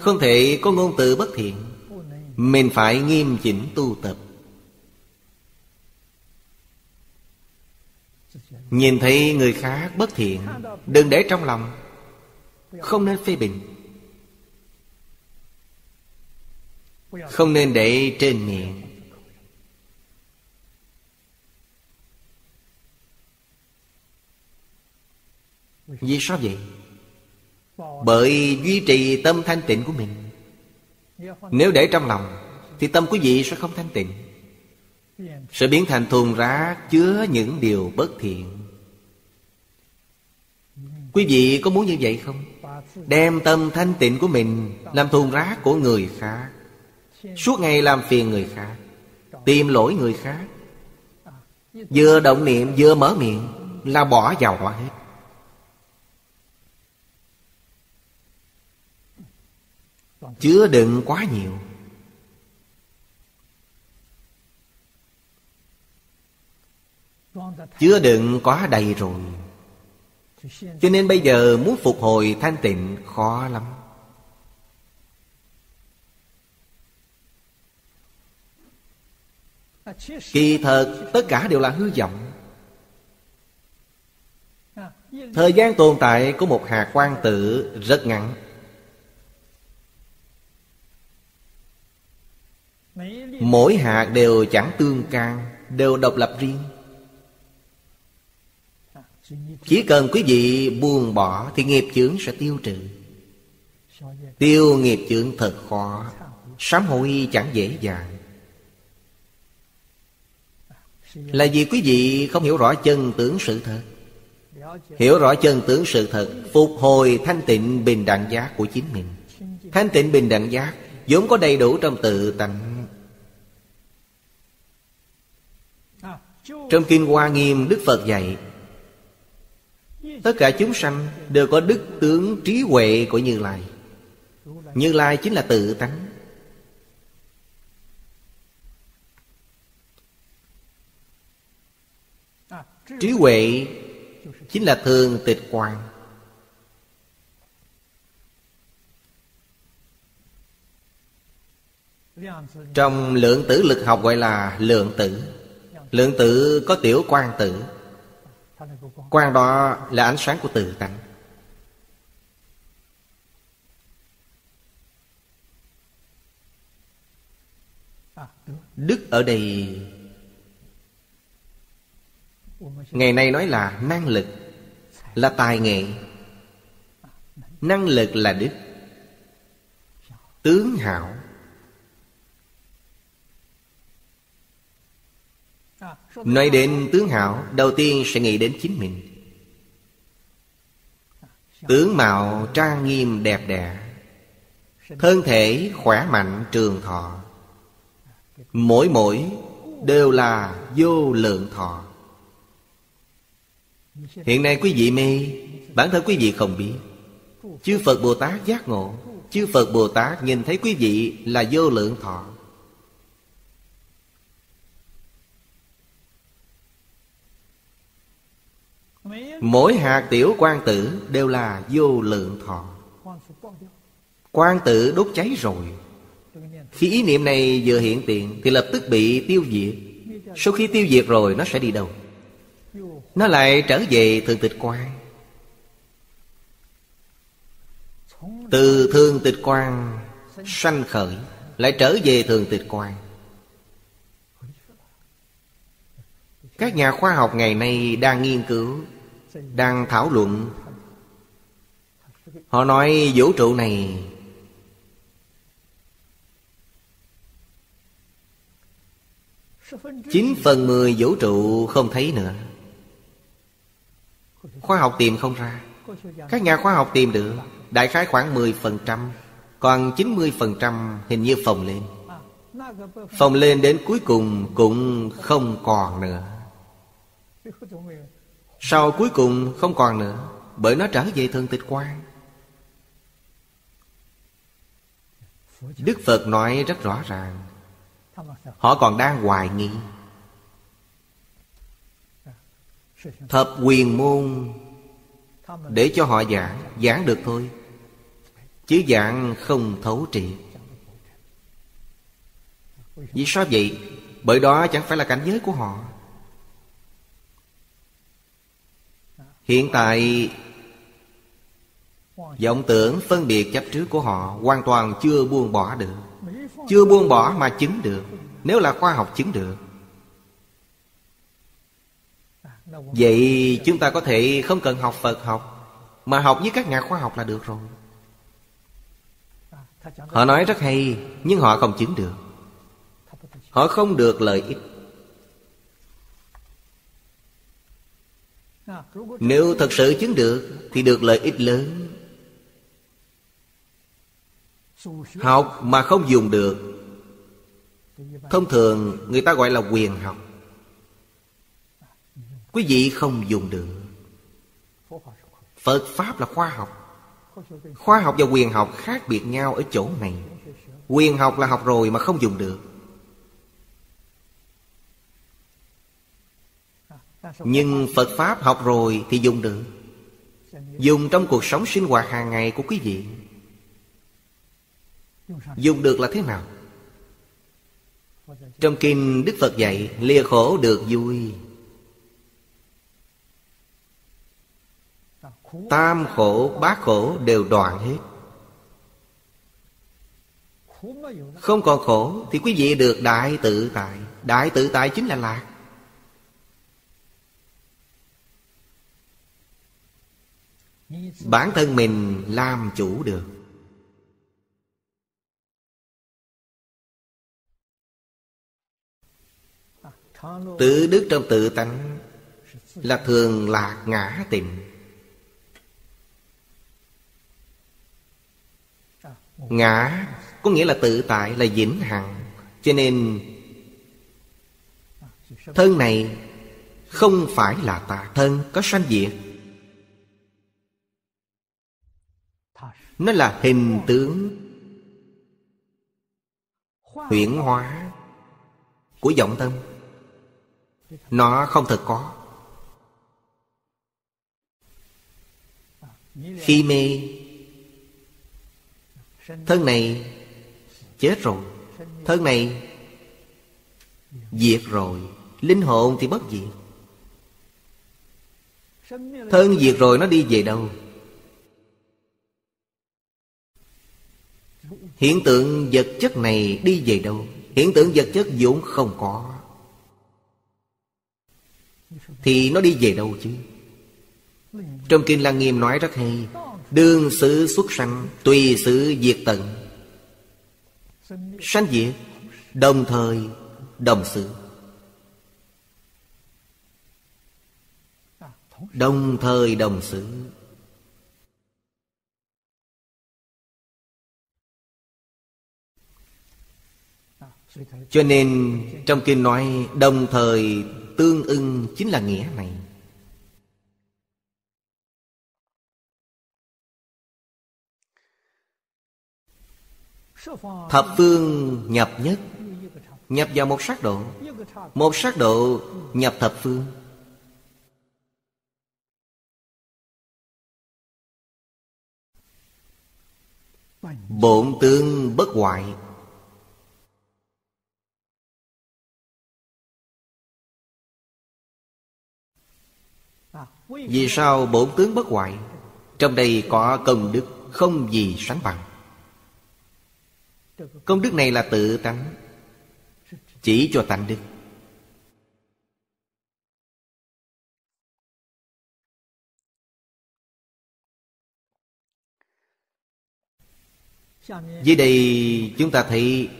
Không thể có ngôn từ bất thiện. Mình phải nghiêm chỉnh tu tập. Nhìn thấy người khác bất thiện, Đừng để trong lòng. Không nên phê bình. Không nên để trên miệng. Vì sao vậy? Bởi duy trì tâm thanh tịnh của mình. Nếu để trong lòng, Thì tâm quý vị sẽ không thanh tịnh. Sẽ biến thành thùng rác Chứa những điều bất thiện. Quý vị có muốn như vậy không? Đem tâm thanh tịnh của mình Làm thùng rác của người khác. Suốt ngày làm phiền người khác. Tìm lỗi người khác. Vừa động niệm, vừa mở miệng Là bỏ vào hoa hết. Chứa đựng quá nhiều. Chứa đựng quá đầy rồi. Cho nên bây giờ muốn phục hồi thanh tịnh khó lắm. Kỳ thật, tất cả đều là hư vọng. Thời gian tồn tại của một hạt quan tử rất ngắn. Mỗi hạt đều chẳng tương can, Đều độc lập riêng. Chỉ cần quý vị buông bỏ Thì nghiệp chướng sẽ tiêu trừ. Tiêu nghiệp chướng thật khó, Sám hối chẳng dễ dàng. Là vì quý vị không hiểu rõ chân tướng sự thật. Hiểu rõ chân tướng sự thật, Phục hồi thanh tịnh bình đẳng giác của chính mình. Thanh tịnh bình đẳng giác vốn có đầy đủ trong tự tánh. Trong Kinh Hoa Nghiêm, Đức Phật dạy Tất cả chúng sanh đều có đức tướng trí huệ của Như Lai. Như Lai chính là tự tánh. Trí huệ chính là thường tịch quan Trong lượng tử lực học gọi là lượng tử. Lượng tử có tiểu quan tử. Quan đó là ánh sáng của tự tánh. Đức ở đây Ngày nay nói là năng lực, Là tài nghệ. Năng lực là đức. Tướng hảo. Nói đến tướng hảo Đầu tiên sẽ nghĩ đến chính mình. Tướng mạo trang nghiêm đẹp đẽ, Thân thể khỏe mạnh trường thọ. Mỗi mỗi đều là vô lượng thọ. Hiện nay quý vị mê, Bản thân quý vị không biết. Chư Phật Bồ Tát giác ngộ, Chư Phật Bồ Tát nhìn thấy quý vị là vô lượng thọ. Mỗi hạt tiểu quan tử đều là vô lượng thọ. Quan tử đốt cháy rồi. Khi ý niệm này vừa hiện tiền Thì lập tức bị tiêu diệt. Sau khi tiêu diệt rồi, nó sẽ đi đâu? Nó lại trở về thường tịch quan. Từ thường tịch quan Sanh khởi, Lại trở về thường tịch quan. Các nhà khoa học ngày nay đang nghiên cứu đang thảo luận. Họ nói, vũ trụ này chín phần mười vũ trụ không thấy nữa. Khoa học tìm không ra. Các nhà khoa học tìm được, đại khái khoảng mười phần trăm, còn chín mươi phần trăm hình như phồng lên. Phồng lên đến cuối cùng cũng không còn nữa sau cuối cùng không còn nữa, Bởi nó trở về thường tịch quan. Đức Phật nói rất rõ ràng, Họ còn đang hoài nghi. Thập quyền môn Để cho họ giảng Giảng được thôi, Chứ giảng không thấu triệt. Vì sao vậy? Bởi đó chẳng phải là cảnh giới của họ. Hiện tại, vọng tưởng phân biệt chấp trước của họ Hoàn toàn chưa buông bỏ được. Chưa buông bỏ mà chứng được. Nếu là khoa học chứng được. Vậy chúng ta có thể không cần học Phật học, Mà học với các nhà khoa học là được rồi. Họ nói rất hay, Nhưng họ không chứng được. Họ không được lợi ích. Nếu thật sự chứng được, Thì được lợi ích lớn. Học mà không dùng được, Thông thường người ta gọi là quyền học. Quý vị không dùng được. Phật Pháp là khoa học. Khoa học và quyền học khác biệt nhau ở chỗ này. Quyền học là học rồi mà không dùng được. Nhưng Phật Pháp học rồi thì dùng được. Dùng trong cuộc sống sinh hoạt hàng ngày của quý vị. Dùng được là thế nào? Trong kinh Đức Phật dạy Lìa khổ được vui. Tam khổ, bát khổ đều đoạn hết. Không còn khổ Thì quý vị được đại tự tại. Đại tự tại chính là lạc. bản thân mình làm chủ được. Tự đức trong tự tánh là thường lạc ngã tịnh. Ngã có nghĩa là tự tại, là vĩnh hằng. Cho nên, thân này không phải là ta thân, có sanh diệt. Nó là hình tướng. Huyển hóa Của vọng tâm. Nó không thật có. Khi mê, Thân này chết rồi. Thân này diệt rồi. Linh hồn thì bất diệt. Thân diệt rồi nó đi về đâu? Hiện tượng vật chất này đi về đâu? Hiện tượng vật chất vốn không có. Thì nó đi về đâu chứ? Trong Kinh Lăng Nghiêm nói rất hay, Đương sự xuất sanh, Tùy sự diệt tận. Sanh diệt, Đồng thời đồng sự Đồng thời đồng sự Cho nên trong kinh nói, Đồng thời tương ưng chính là nghĩa này. Thập phương nhập nhất, Nhập vào một sắc độ. Một sắc độ nhập thập phương. Bổn tương bất hoại Vì sao bổn tướng bất hoại? Trong đây có công đức không gì sánh bằng. Công đức này là tự tánh, Chỉ cho tánh đức. Dưới đây chúng ta thấy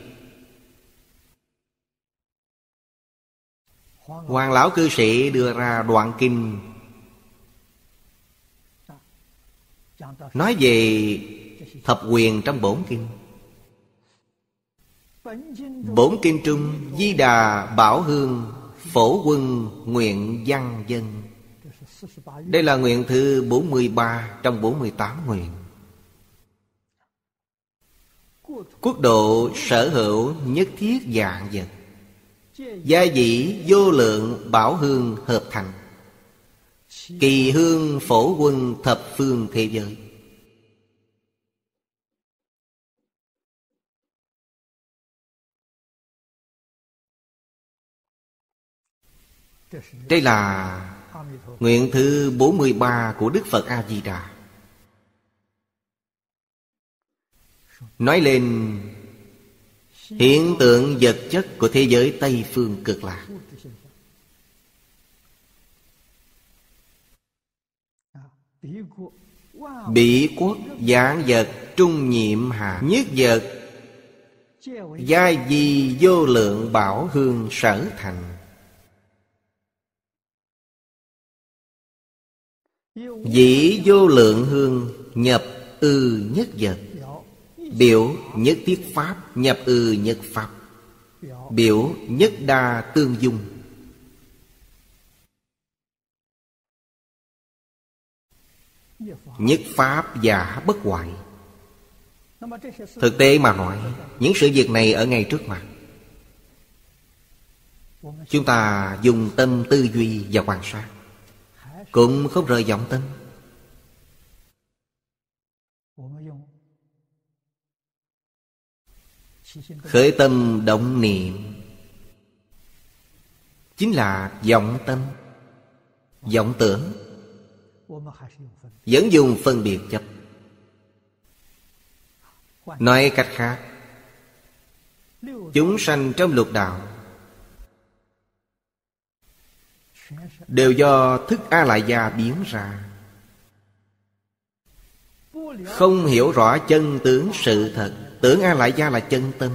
Hoàng lão cư sĩ đưa ra đoạn kinh Nói về thập quyền trong bổn kinh. Bổn kinh trung, Di Đà Bảo Hương, Phổ quân, nguyện văn dân. Đây là nguyện thứ 43 trong 48 nguyện. Quốc độ sở hữu nhất thiết dạng vật. Gia dĩ vô lượng bảo hương hợp thành. Kỳ hương phổ quân thập phương thế giới. Đây là nguyện thứ 43 của Đức Phật A-di-đà. Nói lên, hiện tượng vật chất của thế giới Tây Phương cực lạc. Bị quốc giảng vật, trung nhiệm hạ Nhất vật. Gia di vô lượng bảo hương sở thành. Dĩ vô lượng hương nhập ư nhất vật. Biểu nhất thiết pháp nhập ư nhất pháp. Biểu nhất đa tương dung. Nhất pháp giả bất hoại. Thực tế mà nói, Những sự việc này ở ngay trước mặt. Chúng ta dùng tâm tư duy và quan sát, Cũng không rời vọng tâm. Khởi tâm động niệm Chính là vọng tâm vọng tưởng. Vẫn dùng phân biệt chấp. Nói cách khác, Chúng sanh trong lục đạo Đều do thức A-lại gia biến ra. Không hiểu rõ chân tướng sự thật, Tưởng A Lại Gia là chân tâm.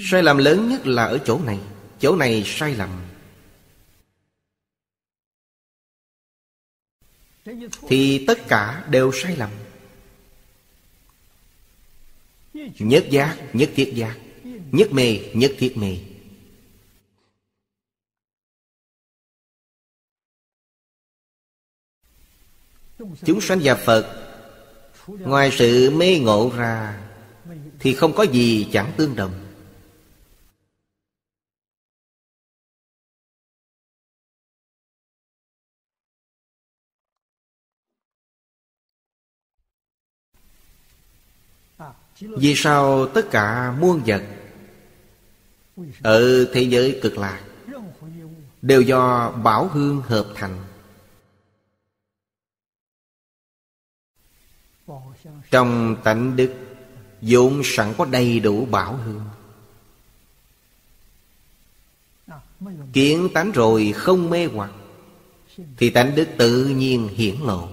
Sai lầm lớn nhất là ở chỗ này. Chỗ này sai lầm. Thì tất cả đều sai lầm. Nhất giác, nhất thiết giác. Nhất mê, nhất thiết mê. Chúng sanh và Phật Ngoài sự mê ngộ ra Thì không có gì chẳng tương đồng. Vì sao tất cả muôn vật Ở thế giới cực lạc Đều do bảo hương hợp thành? Trong tánh đức, vốn sẵn có đầy đủ bảo hương. Kiến tánh rồi không mê hoặc, Thì tánh đức tự nhiên hiển lộ.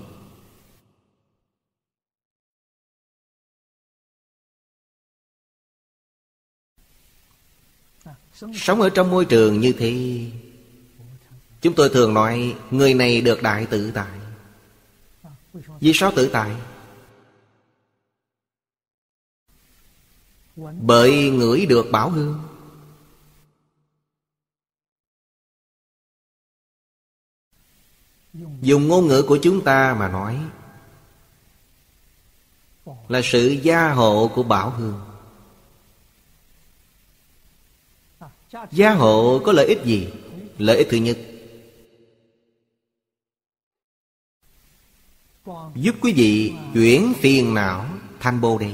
Sống ở trong môi trường như thế, Chúng tôi thường nói, Người này được đại tự tại. Vì sao tự tại? Bởi ngửi được bảo hương. Dùng ngôn ngữ của chúng ta mà nói, Là sự gia hộ của bảo hương. Gia hộ có lợi ích gì? Lợi ích thứ nhất. Giúp quý vị chuyển phiền não thành bồ đề.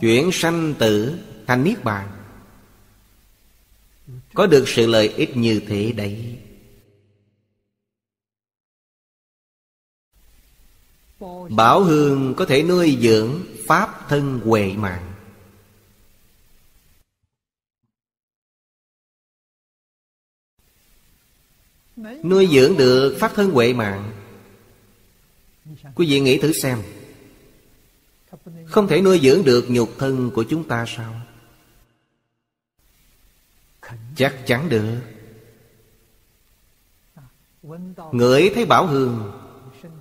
Chuyển sanh tử thành niết bàn. Có được sự lợi ích như thế đấy. Bảo hương có thể nuôi dưỡng Pháp thân huệ mạng. Nuôi dưỡng được Pháp thân huệ mạng. Quý vị nghĩ thử xem. Không thể nuôi dưỡng được nhục thân của chúng ta sao? Chắc chắn được. Ngửi thấy bảo hương,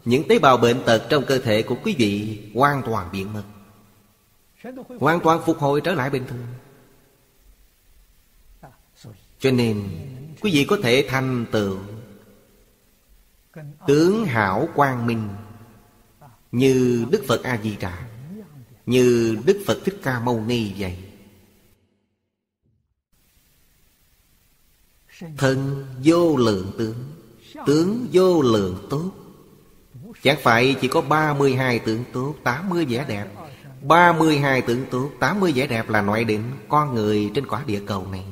Những tế bào bệnh tật trong cơ thể của quý vị Hoàn toàn biến mất. Hoàn toàn phục hồi trở lại bình thường. Cho nên Quý vị có thể thành tựu. Tướng hảo quang minh, Như Đức Phật A-di-đà, Như Đức Phật Thích Ca Mâu Ni vậy. Thân vô lượng tướng Tướng vô lượng tốt. Chẳng phải chỉ có 32 tướng tốt 80 vẻ đẹp. 32 tướng tốt 80 vẻ đẹp là loại định Con người trên quả địa cầu này.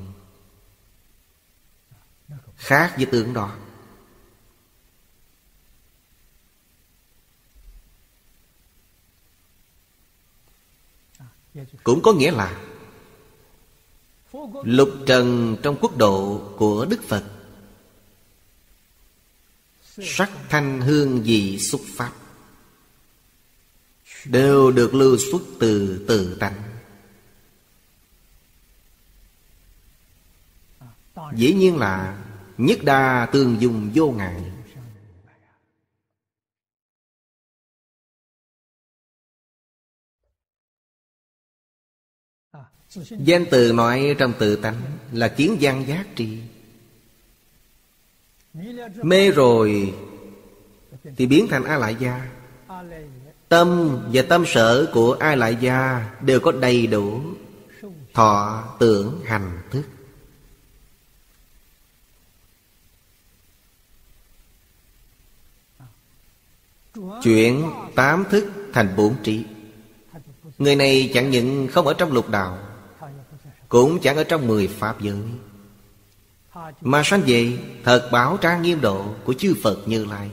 Khác với tướng đó. Cũng có nghĩa là, Lục trần trong quốc độ của Đức Phật, Sắc thanh hương vị xúc pháp Đều được lưu xuất từ từ tánh. Dĩ nhiên là Nhất đa tương dùng vô ngại. Danh từ nói trong tự tánh Là kiến văn giác tri. Mê rồi Thì biến thành A Lại Gia. Tâm và tâm sở của A Lại Gia Đều có đầy đủ. Thọ, tưởng, hành, thức. Chuyển tám thức thành bốn trí. Người này chẳng những không ở trong lục đạo, Cũng chẳng ở trong mười pháp giới. Mà sanh về thật bảo trang nghiêm độ của chư Phật Như Lai.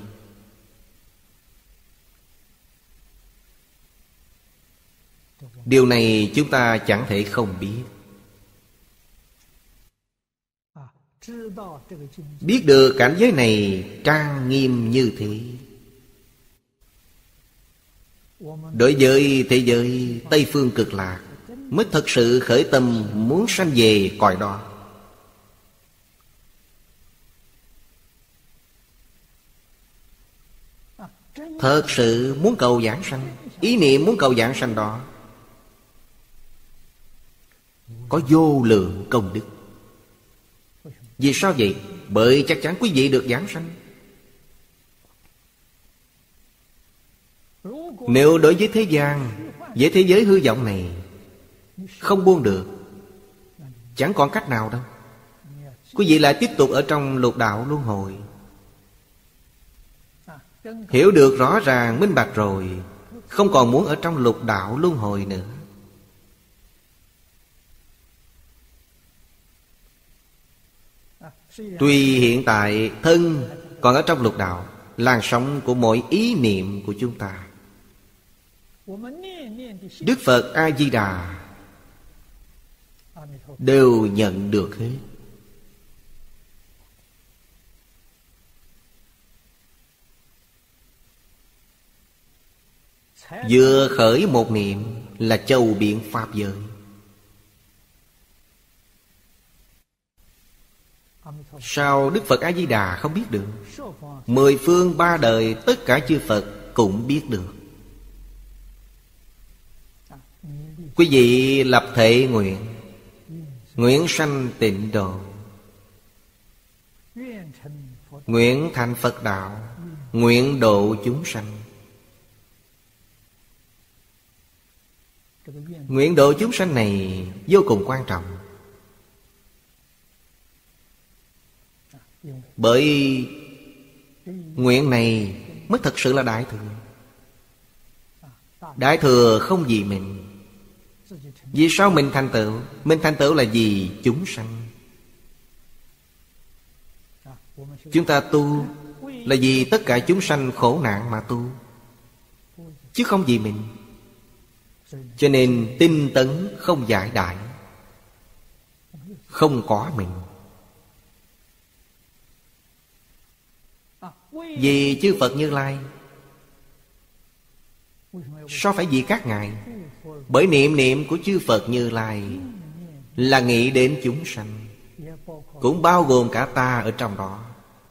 Điều này chúng ta chẳng thể không biết. Biết được cảnh giới này trang nghiêm như thế Đối với thế giới Tây Phương cực lạc, Mới thật sự khởi tâm muốn sanh về cõi đó. Thật sự muốn cầu giảng sanh, Ý niệm muốn cầu giảng sanh đó, Có vô lượng công đức. Vì sao vậy? Bởi chắc chắn quý vị được giảng sanh. Nếu đối với thế gian, Với thế giới hư vọng này, Không buông được, Chẳng còn cách nào đâu. Quý vị lại tiếp tục ở trong lục đạo luân hồi. Hiểu được rõ ràng, minh bạch rồi, Không còn muốn ở trong lục đạo luân hồi nữa. Tuy hiện tại thân còn ở trong lục đạo, Làn sóng của mọi ý niệm của chúng ta Đức Phật A-di-đà Đều nhận được hết. Vừa khởi một niệm là châu biện Pháp giới. Sao Đức Phật A-di-đà không biết được? Mười phương ba đời tất cả chư Phật cũng biết được. Quý vị lập thể nguyện Nguyện sanh tịnh độ. Nguyện thành Phật đạo, Nguyện độ chúng sanh. Nguyện độ chúng sanh này vô cùng quan trọng. Bởi nguyện này mới thật sự là Đại Thừa. Đại Thừa không vì mình vì sao mình thành tựu? Mình thành tựu là gì chúng sanh. Chúng ta tu Là vì tất cả chúng sanh khổ nạn mà tu, Chứ không vì mình. Cho nên tinh tấn không giải đại, Không có mình. Vì chư Phật Như Lai Sao phải vì các ngài bởi niệm niệm của chư Phật Như Lai Là nghĩ đến chúng sanh, Cũng bao gồm cả ta ở trong đó.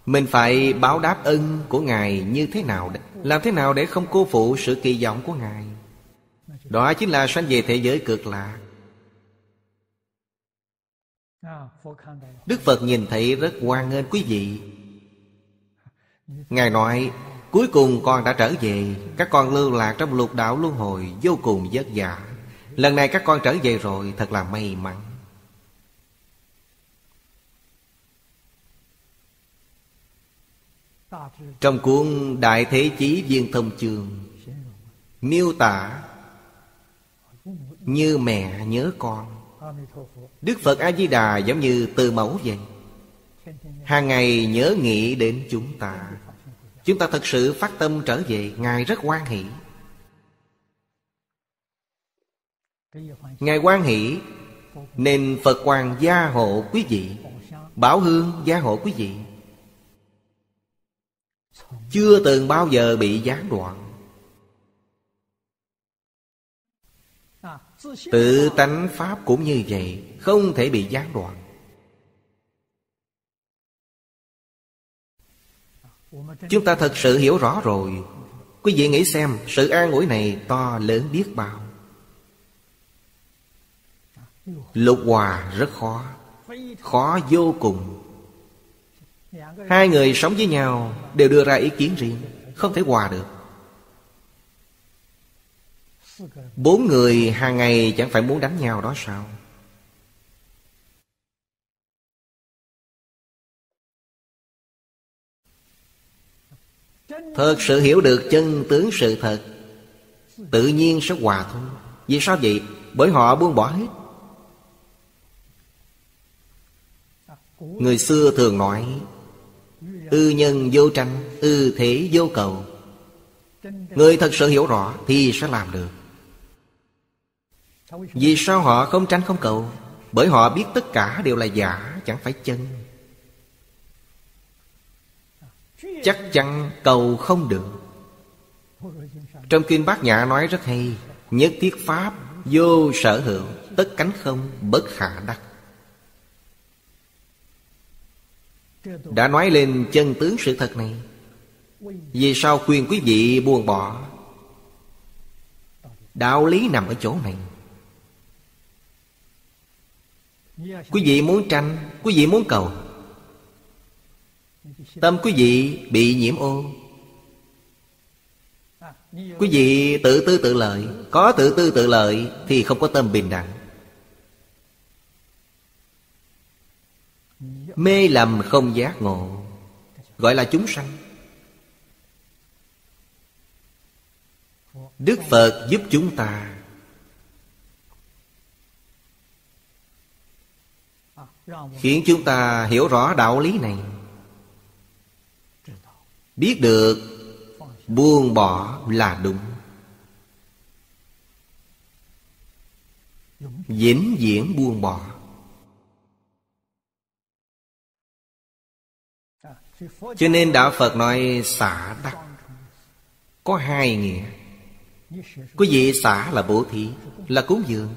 Mình phải báo đáp ân của Ngài như thế nào Làm thế nào để không cô phụ sự kỳ vọng của Ngài. Đó chính là sanh về thế giới cực lạc Đức Phật nhìn thấy rất hoan nghênh quý vị. Ngài nói Cuối cùng con đã trở về, Các con lưu lạc trong lục đạo luân hồi Vô cùng vất vả. Lần này các con trở về rồi, Thật là may mắn. Trong cuốn Đại Thế Chí Viên Thông Trường Miêu tả Như mẹ nhớ con. Đức Phật A-di-đà giống như từ mẫu vậy. Hàng ngày nhớ nghĩ đến chúng ta. Chúng ta thật sự phát tâm trở về, Ngài rất quan hỷ. Ngài quan hỷ, Nên Phật Hoàng gia hộ quý vị, Bảo hương gia hộ quý vị, Chưa từng bao giờ bị gián đoạn. Tự tánh Pháp cũng như vậy, Không thể bị gián đoạn. Chúng ta thật sự hiểu rõ rồi. Quý vị nghĩ xem, Sự an ủi này to lớn biết bao. Lục hòa rất khó. Khó vô cùng. Hai người sống với nhau Đều đưa ra ý kiến riêng, Không thể hòa được. Bốn người hàng ngày chẳng phải muốn đánh nhau đó sao? Thật sự hiểu được chân tướng sự thật. Tự nhiên sẽ hòa thôi. Vì sao vậy? Bởi họ buông bỏ hết. Người xưa thường nói, Ư nhân vô tranh, Ư thế vô cầu. Người thật sự hiểu rõ Thì sẽ làm được. Vì sao họ không tranh không cầu? Bởi họ biết tất cả đều là giả, Chẳng phải chân. Chắc chắn cầu không được. Trong Kinh Bát Nhã nói rất hay, Nhất thiết Pháp Vô sở hữu, Tất cánh không bất khả đắc. Đã nói lên chân tướng sự thật này, Vì sao khuyên quý vị buông bỏ? Đạo lý nằm ở chỗ này. Quý vị muốn tranh, Quý vị muốn cầu. Tâm quý vị bị nhiễm ô. Quý vị tự tư tự lợi, Có tự tư tự lợi Thì không có tâm bình đẳng. Mê lầm không giác ngộ, Gọi là chúng sanh. Đức Phật giúp chúng ta. Khiến chúng ta hiểu rõ đạo lý này. Biết được Buông bỏ là đúng. Vĩnh viễn buông bỏ. Cho nên Đạo Phật nói xả đắc. Có hai nghĩa. Quý vị xả là bố thí, Là cúng dường.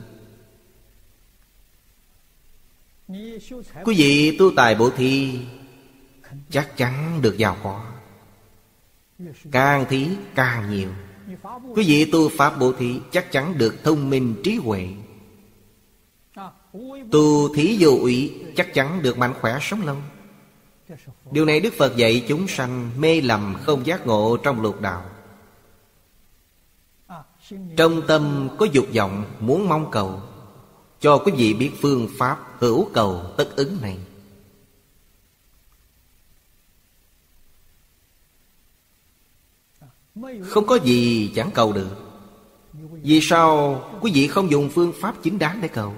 Quý vị tu tài bố thí Chắc chắn được giàu có. Càng thí, càng nhiều. Quý vị tu Pháp bố thí Chắc chắn được thông minh trí huệ. Tu thí vô ủy Chắc chắn được mạnh khỏe sống lâu. Điều này Đức Phật dạy chúng sanh Mê lầm không giác ngộ trong lục đạo. Trong tâm có dục vọng Muốn mong cầu, Cho quý vị biết phương pháp Hữu cầu tất ứng này. Không có gì chẳng cầu được. Vì sao quý vị không dùng phương pháp chính đáng để cầu?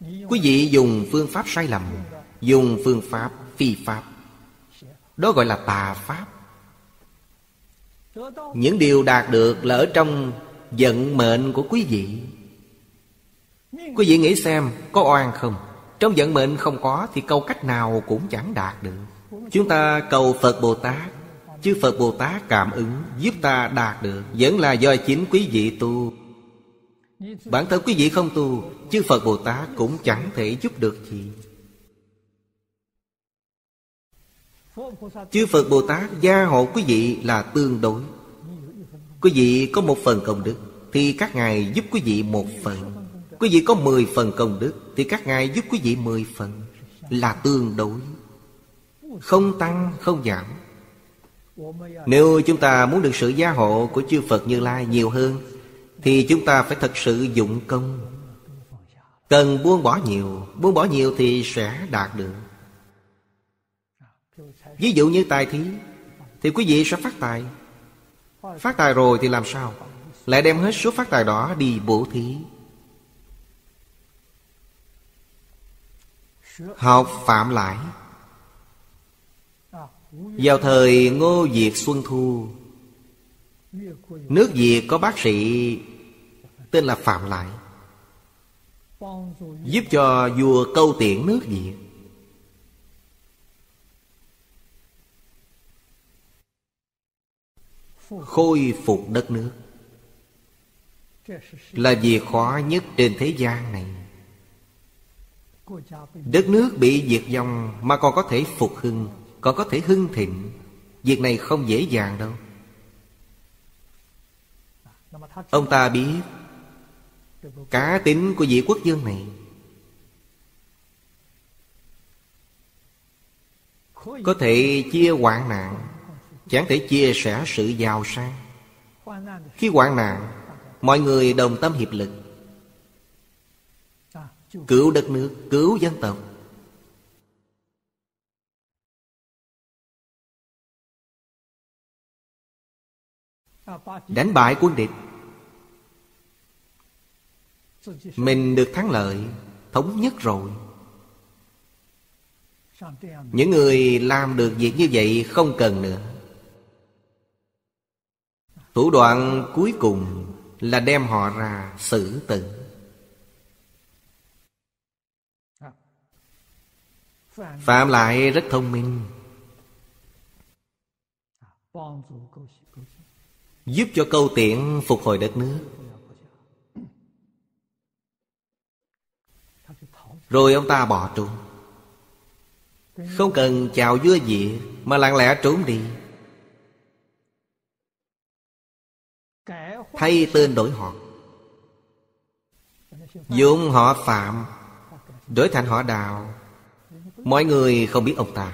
Quý vị dùng phương pháp sai lầm, Dùng phương pháp phi pháp. Đó gọi là tà pháp. Những điều đạt được là ở trong vận mệnh của quý vị. Quý vị nghĩ xem có oan không? Trong vận mệnh không có Thì câu cách nào cũng chẳng đạt được. Chúng ta cầu Phật Bồ Tát, Chứ Phật Bồ Tát cảm ứng, Giúp ta đạt được, Vẫn là do chính quý vị tu. Bản thân quý vị không tu, Chứ Phật Bồ Tát cũng chẳng thể giúp được gì. Chư Phật Bồ Tát gia hộ quý vị là tương đối. Quý vị có một phần công đức, Thì các ngài giúp quý vị một phần. Quý vị có mười phần công đức, Thì các ngài giúp quý vị mười phần Là tương đối. Không tăng, không giảm. Nếu chúng ta muốn được sự gia hộ của chư Phật Như Lai nhiều hơn, Thì chúng ta phải thật sự dụng công. Cần buông bỏ nhiều, Buông bỏ nhiều thì sẽ đạt được. Ví dụ như tài thí Thì quý vị sẽ phát tài. Phát tài rồi thì làm sao? Lại đem hết số phát tài đó đi bổ thí. Học phạm lại. Vào thời Ngô Việt Xuân Thu, Nước Việt có bác sĩ Tên là Phạm Lại, Giúp cho vua câu tiện nước Việt. Khôi phục đất nước Là việc khó nhất trên thế gian này. Đất nước bị diệt vong Mà còn có thể phục hưng, Còn có thể hưng thịnh. Việc này không dễ dàng đâu. Ông ta biết Cá tính của vị quốc dương này Có thể chia hoạn nạn, Chẳng thể chia sẻ sự giàu sang. Khi hoạn nạn, Mọi người đồng tâm hiệp lực. Cứu đất nước, cứu dân tộc. Đánh bại quân địch. Mình được thắng lợi Thống nhất rồi. Những người làm được việc như vậy không cần nữa. Thủ đoạn cuối cùng là đem họ ra xử tử. Phạm lại rất thông minh. Giúp cho câu tiện phục hồi đất nước. Rồi ông ta bỏ trốn. Không cần chào vua gì Mà lặng lẽ trốn đi. Thay tên đổi họ. Dùng họ Phạm, Đổi thành họ Đào. Mọi người không biết ông ta.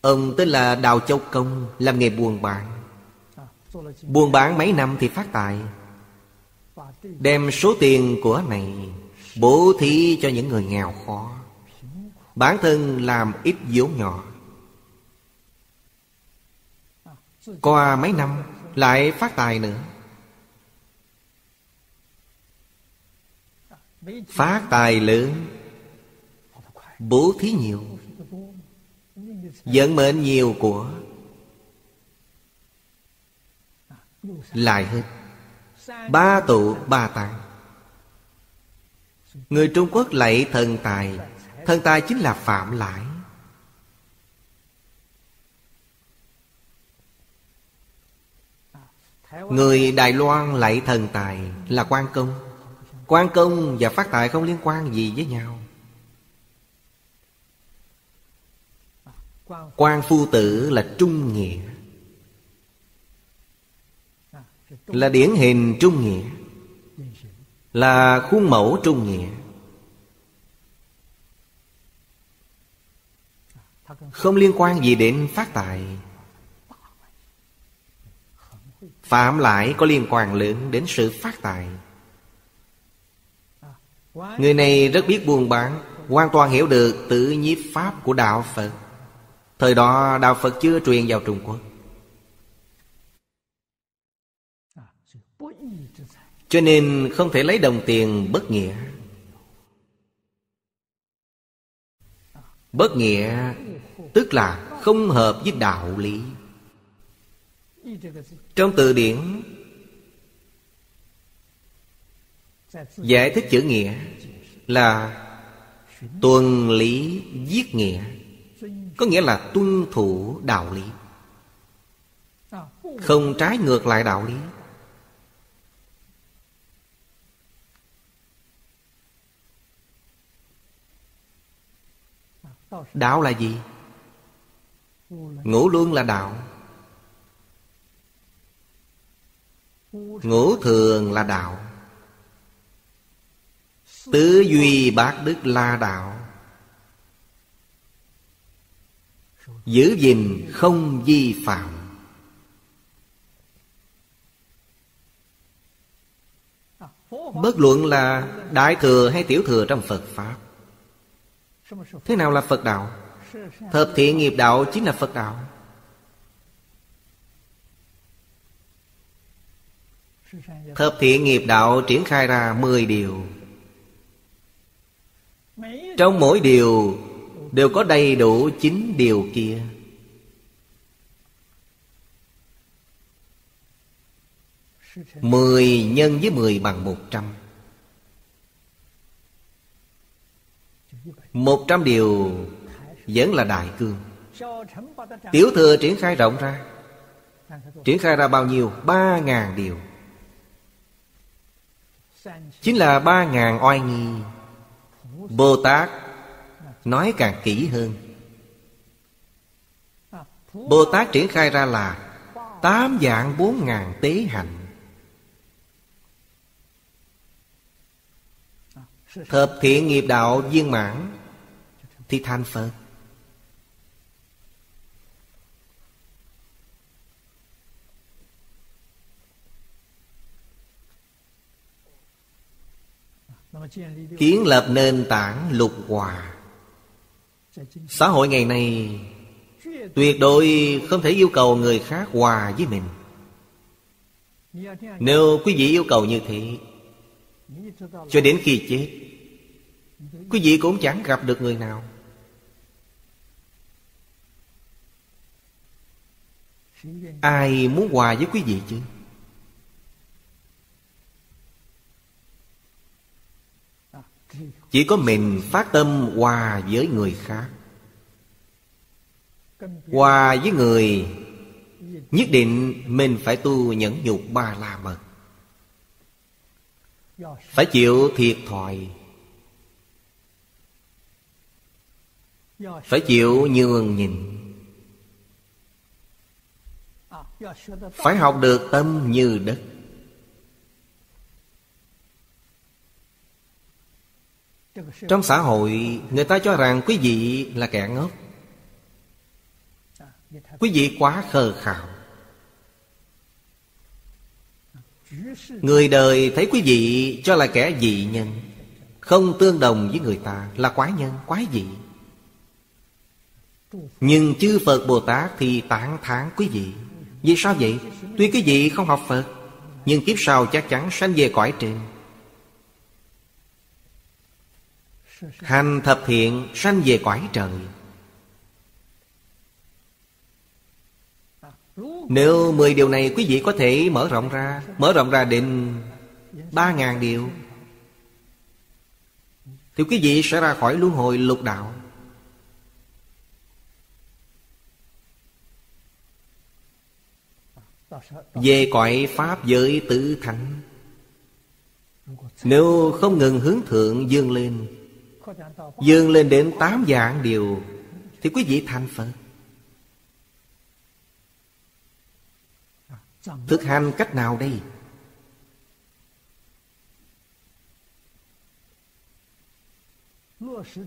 Ông tên là Đào Châu Công, Làm nghề buôn bán. Buôn bán mấy năm thì phát tài. Đem số tiền của này Bố thí cho những người nghèo khó. Bản thân làm ít vốn nhỏ. Qua mấy năm lại phát tài nữa. Phát tài lớn. Bố thí nhiều Dẫn mệnh nhiều của Lại hết. Ba tụ, ba tăng Người Trung Quốc lạy thần tài Thần tài chính là phạm lại Người Đài Loan lạy thần tài là quan công. Quan công và phát tài không liên quan gì với nhau. Quan phu tử là trung nghĩa. Là điển hình trung nghĩa. Là khuôn mẫu trung nghĩa. Không liên quan gì đến phát tài. Phạm lại có liên quan lớn đến sự phát tài. Người này rất biết buôn bán Hoàn toàn hiểu được tự nhiếp pháp của Đạo Phật Thời đó Đạo Phật chưa truyền vào Trung Quốc. Cho nên không thể lấy đồng tiền bất nghĩa. Bất nghĩa Tức là không hợp với đạo lý. Trong từ điển, Giải thích chữ nghĩa Là Tuần lý giết nghĩa. Có nghĩa là tuân thủ đạo lý. Không trái ngược lại đạo lý. Đạo là gì? Ngũ luân là đạo. Ngũ thường là đạo. Tứ duy bát đức là đạo. Giữ gìn không vi phạm. Bất luận là Đại thừa hay Tiểu thừa trong Phật Pháp, Thế nào là Phật đạo? Thập thiện nghiệp đạo chính là Phật đạo. Thập thiện nghiệp đạo triển khai ra 10 điều. Trong mỗi điều Đều có đầy đủ chín điều kia. Mười nhân với mười bằng một trăm. Một trăm điều vẫn là đại cương. Tiểu thừa triển khai rộng ra. Triển khai ra bao nhiêu? Ba ngàn điều. Chính là ba ngàn oai nghi. Bồ Tát Nói càng kỹ hơn. Bồ Tát triển khai ra là Tám dạng bốn ngàn tế hạnh. Thập thiện nghiệp đạo viên mãn Thì thành Phật. Kiến lập nền tảng lục hòa. Xã hội ngày nay Tuyệt đối không thể yêu cầu người khác hòa với mình. Nếu quý vị yêu cầu như thế, Cho đến khi chết, Quý vị cũng chẳng gặp được người nào. Ai muốn hòa với quý vị chứ? Chỉ có mình phát tâm hòa với người khác. Hòa với người, Nhất định mình phải tu nhẫn nhục ba la mật. Phải chịu thiệt thòi. Phải chịu nhường nhìn Phải học được tâm như đất. Trong xã hội Người ta cho rằng quý vị là kẻ ngốc. Quý vị quá khờ khạo. Người đời thấy quý vị cho là kẻ dị nhân Không tương đồng với người ta Là quái nhân, quái dị. Nhưng chư Phật Bồ Tát thì tán thán quý vị. Vì sao vậy? Tuy quý vị không học Phật Nhưng kiếp sau chắc chắn sanh về cõi trên. Hành thập thiện sanh về cõi trời. Nếu mười điều này quý vị có thể mở rộng ra, Mở rộng ra đến ba ngàn điều, Thì quý vị sẽ ra khỏi luân hồi lục đạo. Về cõi Pháp giới tự thánh, Nếu không ngừng hướng thượng dương lên Dương lên đến tám dạng điều Thì quý vị thành Phật. Thực hành cách nào đây?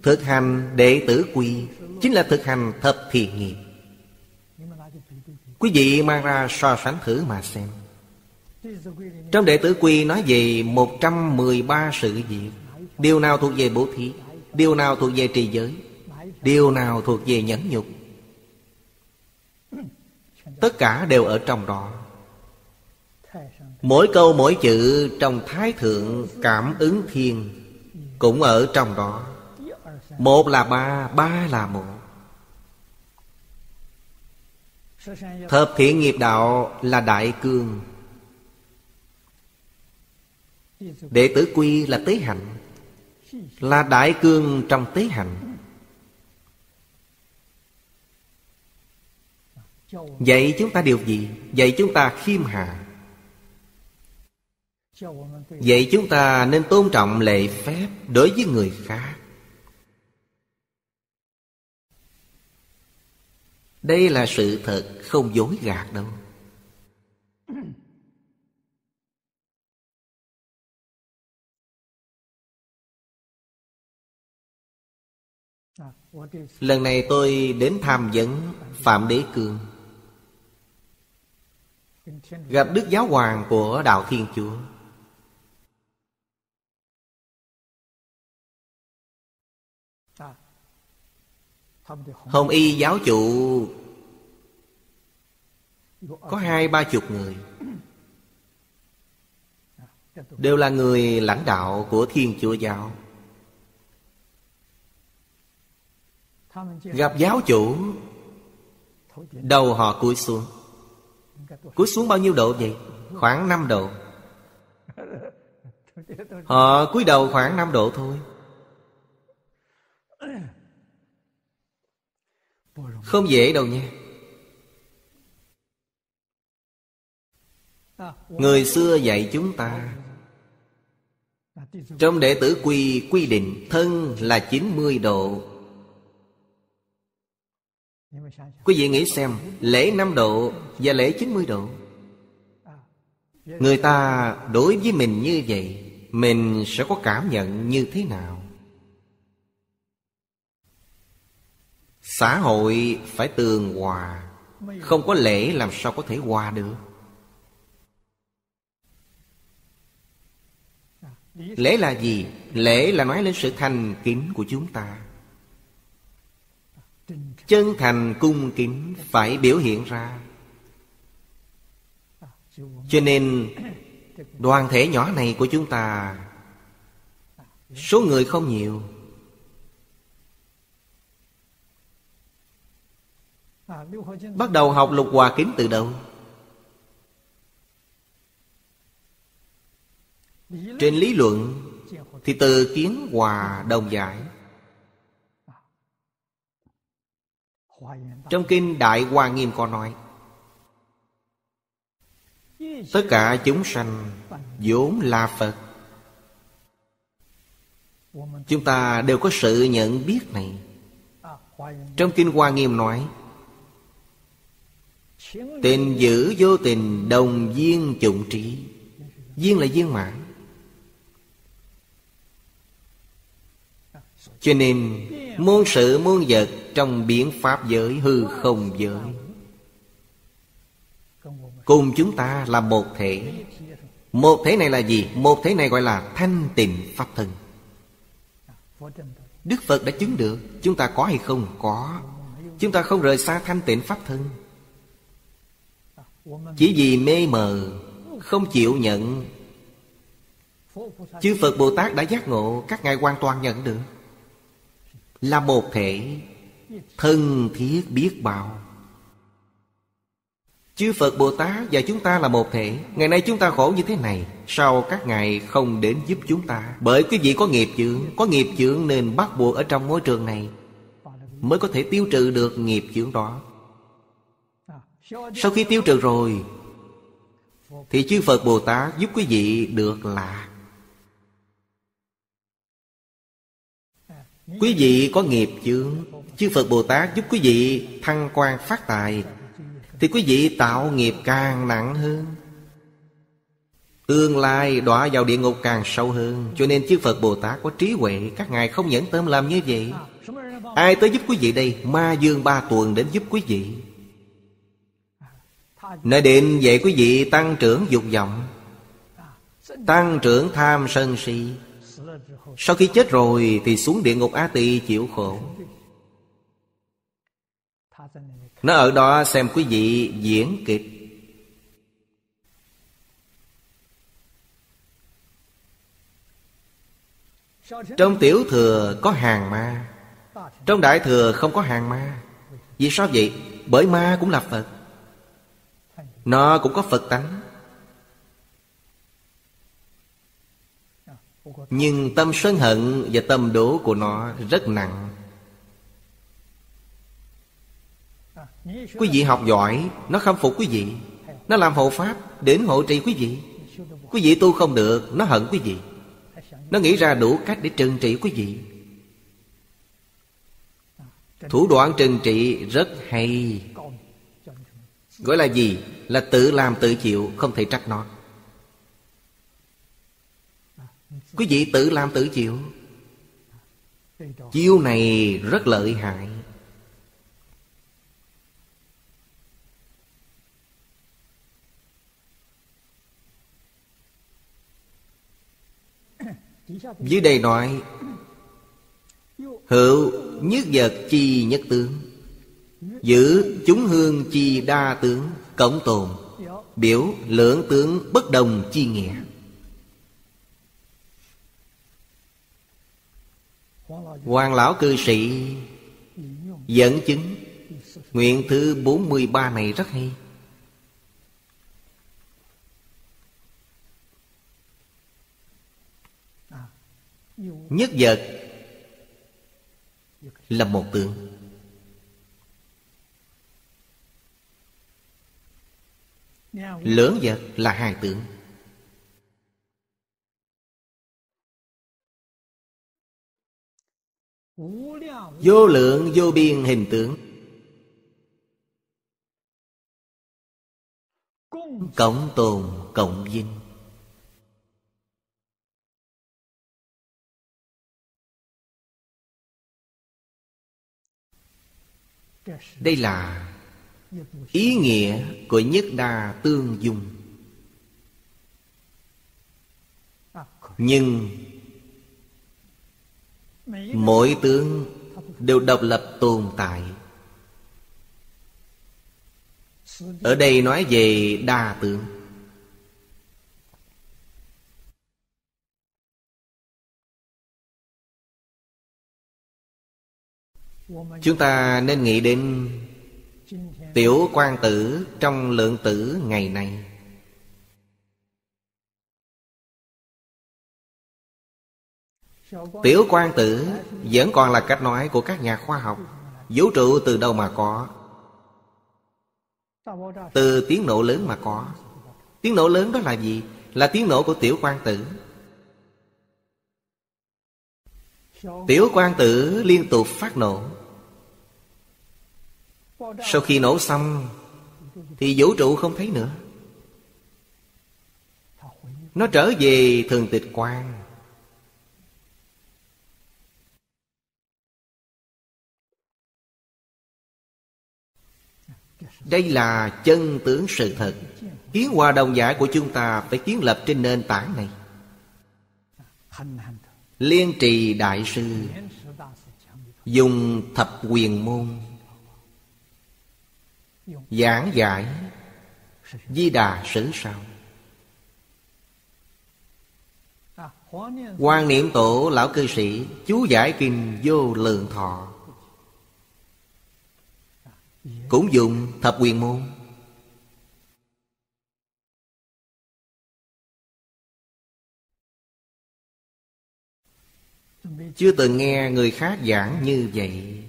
Thực hành đệ tử quy Chính là thực hành thập thiện nghiệp. Quý vị mang ra so sánh thử mà xem. Trong đệ tử quy nói về 113 sự việc, Điều nào thuộc về bố thí? Điều nào thuộc về trì giới? Điều nào thuộc về nhẫn nhục? Tất cả đều ở trong đó. Mỗi câu mỗi chữ trong Thái Thượng Cảm ứng Thiên Cũng ở trong đó. Một là ba, ba là một. Thập thiện nghiệp đạo là đại cương. Đệ tử quy là tế hạnh. Là đại cương trong tế hạnh Vậy chúng ta điều gì? Vậy chúng ta khiêm hạ. Vậy chúng ta nên tôn trọng lệ phép đối với người khác. Đây là sự thật không dối gạt đâu. Lần này tôi đến tham vấn Phạm Đế Cương. Gặp Đức Giáo Hoàng của Đạo Thiên Chúa. Hồng Y giáo chủ Có hai ba chục người. Đều là người lãnh đạo của Thiên Chúa Giáo. Gặp giáo chủ, Đầu họ cúi xuống. Cúi xuống bao nhiêu độ vậy? Khoảng 5 độ. Họ cúi đầu khoảng 5 độ thôi. Không dễ đâu nha. Người xưa dạy chúng ta, Trong đệ tử quy quy định Thân là 90 độ Quý vị nghĩ xem, Lễ 5 độ và lễ 90 độ. Người ta đối với mình như vậy, Mình sẽ có cảm nhận như thế nào? Xã hội phải tường hòa, Không có lễ làm sao có thể hòa được? Lễ là gì? Lễ là nói lên sự thành kính của chúng ta. Chân thành cung kính phải biểu hiện ra. Cho nên, đoàn thể nhỏ này của chúng ta, Số người không nhiều. Bắt đầu học lục hòa kính từ đâu? Trên lý luận Thì từ kiến hòa đồng giải. Trong kinh Đại Hoa Nghiêm có nói, Tất cả chúng sanh vốn là Phật. Chúng ta đều có sự nhận biết này. Trong Kinh Hoa Nghiêm nói, Tình giữ vô tình, đồng viên chủng trí. Viên là viên mãn Cho nên Muôn sự muôn vật Trong biển Pháp giới hư không giới. Cùng chúng ta là một thể. Một thể này là gì? Một thể này gọi là thanh tịnh Pháp thân. Đức Phật đã chứng được Chúng ta có hay không? Có. Chúng ta không rời xa thanh tịnh Pháp thân. Chỉ vì mê mờ, Không chịu nhận. Chư Phật Bồ Tát đã giác ngộ, Các ngài hoàn toàn nhận được. Là một thể Thân thiết biết bao. Chư Phật Bồ Tát và chúng ta là một thể. Ngày nay chúng ta khổ như thế này sau các ngài không đến giúp chúng ta? Bởi quý vị có nghiệp chướng, Có nghiệp chướng nên bắt buộc ở trong môi trường này Mới có thể tiêu trừ được nghiệp chướng đó. Sau khi tiêu trừ rồi, Thì chư Phật Bồ Tát giúp quý vị được là Quý vị có nghiệp chướng, Chư Phật Bồ Tát giúp quý vị thăng quan phát tài, Thì quý vị tạo nghiệp càng nặng hơn. Tương lai đọa vào địa ngục càng sâu hơn, Cho nên chư Phật Bồ Tát có trí huệ, Các ngài không nhẫn tâm làm như vậy. Ai tới giúp quý vị đây? Ma Dương Ba Tuần đến giúp quý vị. Nơi định dạy quý vị tăng trưởng dục vọng, Tăng trưởng tham sân si sau khi chết rồi Thì xuống địa ngục A Tỳ chịu khổ. Nó ở đó xem quý vị diễn kịch. Trong tiểu thừa có hàng ma, Trong đại thừa không có hàng ma. Vì sao vậy? Bởi ma cũng là Phật. Nó cũng có Phật tánh. Nhưng tâm sân hận và tâm đố của nó rất nặng. Quý vị học giỏi, Nó khâm phục quý vị. Nó làm hộ pháp, đến hộ trì quý vị. Quý vị tu không được, Nó hận quý vị. Nó nghĩ ra đủ cách để trừng trị quý vị. Thủ đoạn trừng trị rất hay. Gọi là gì? Là tự làm tự chịu, Không thể trách nó. Quý vị tự làm tự chịu. Chiêu này rất lợi hại. Dưới đây nói, Hữu nhất vật chi nhất tướng, Giữ chúng hương chi đa tướng, Cộng tồn, Biểu lưỡng tướng bất đồng chi nghĩa. Hoàng lão cư sĩ Dẫn chứng Nguyện thứ 43 này rất hay. Nhất vật Là một tướng Lưỡng vật là hai tướng Vô lượng, vô biên hình tướng Cộng tồn, cộng vinh Đây là ý nghĩa của nhất đa tương dung. Nhưng Mỗi tướng đều độc lập tồn tại. Ở đây nói về đa tướng. Chúng ta nên nghĩ đến Tiểu quan tử trong lượng tử ngày nay. Tiểu quan tử vẫn còn là cách nói của các nhà khoa học. Vũ trụ từ đâu mà có? Từ tiếng nổ lớn mà có. Tiếng nổ lớn đó là gì? Là tiếng nổ của tiểu quan tử. Tiểu quan tử liên tục phát nổ. Sau khi nổ xong, Thì vũ trụ không thấy nữa. Nó trở về thường tịch quan Đây là chân tướng sự thật. Kiến hòa đồng giả của chúng ta Phải kiến lập trên nền tảng này. Liên trì đại sư, Dùng thập quyền môn, Giảng giải Di đà sử sao. Quan niệm tổ lão cư sĩ, Chú giải kinh vô lượng thọ. Cũng dùng thập quyền môn. Chưa từng nghe người khác giảng như vậy.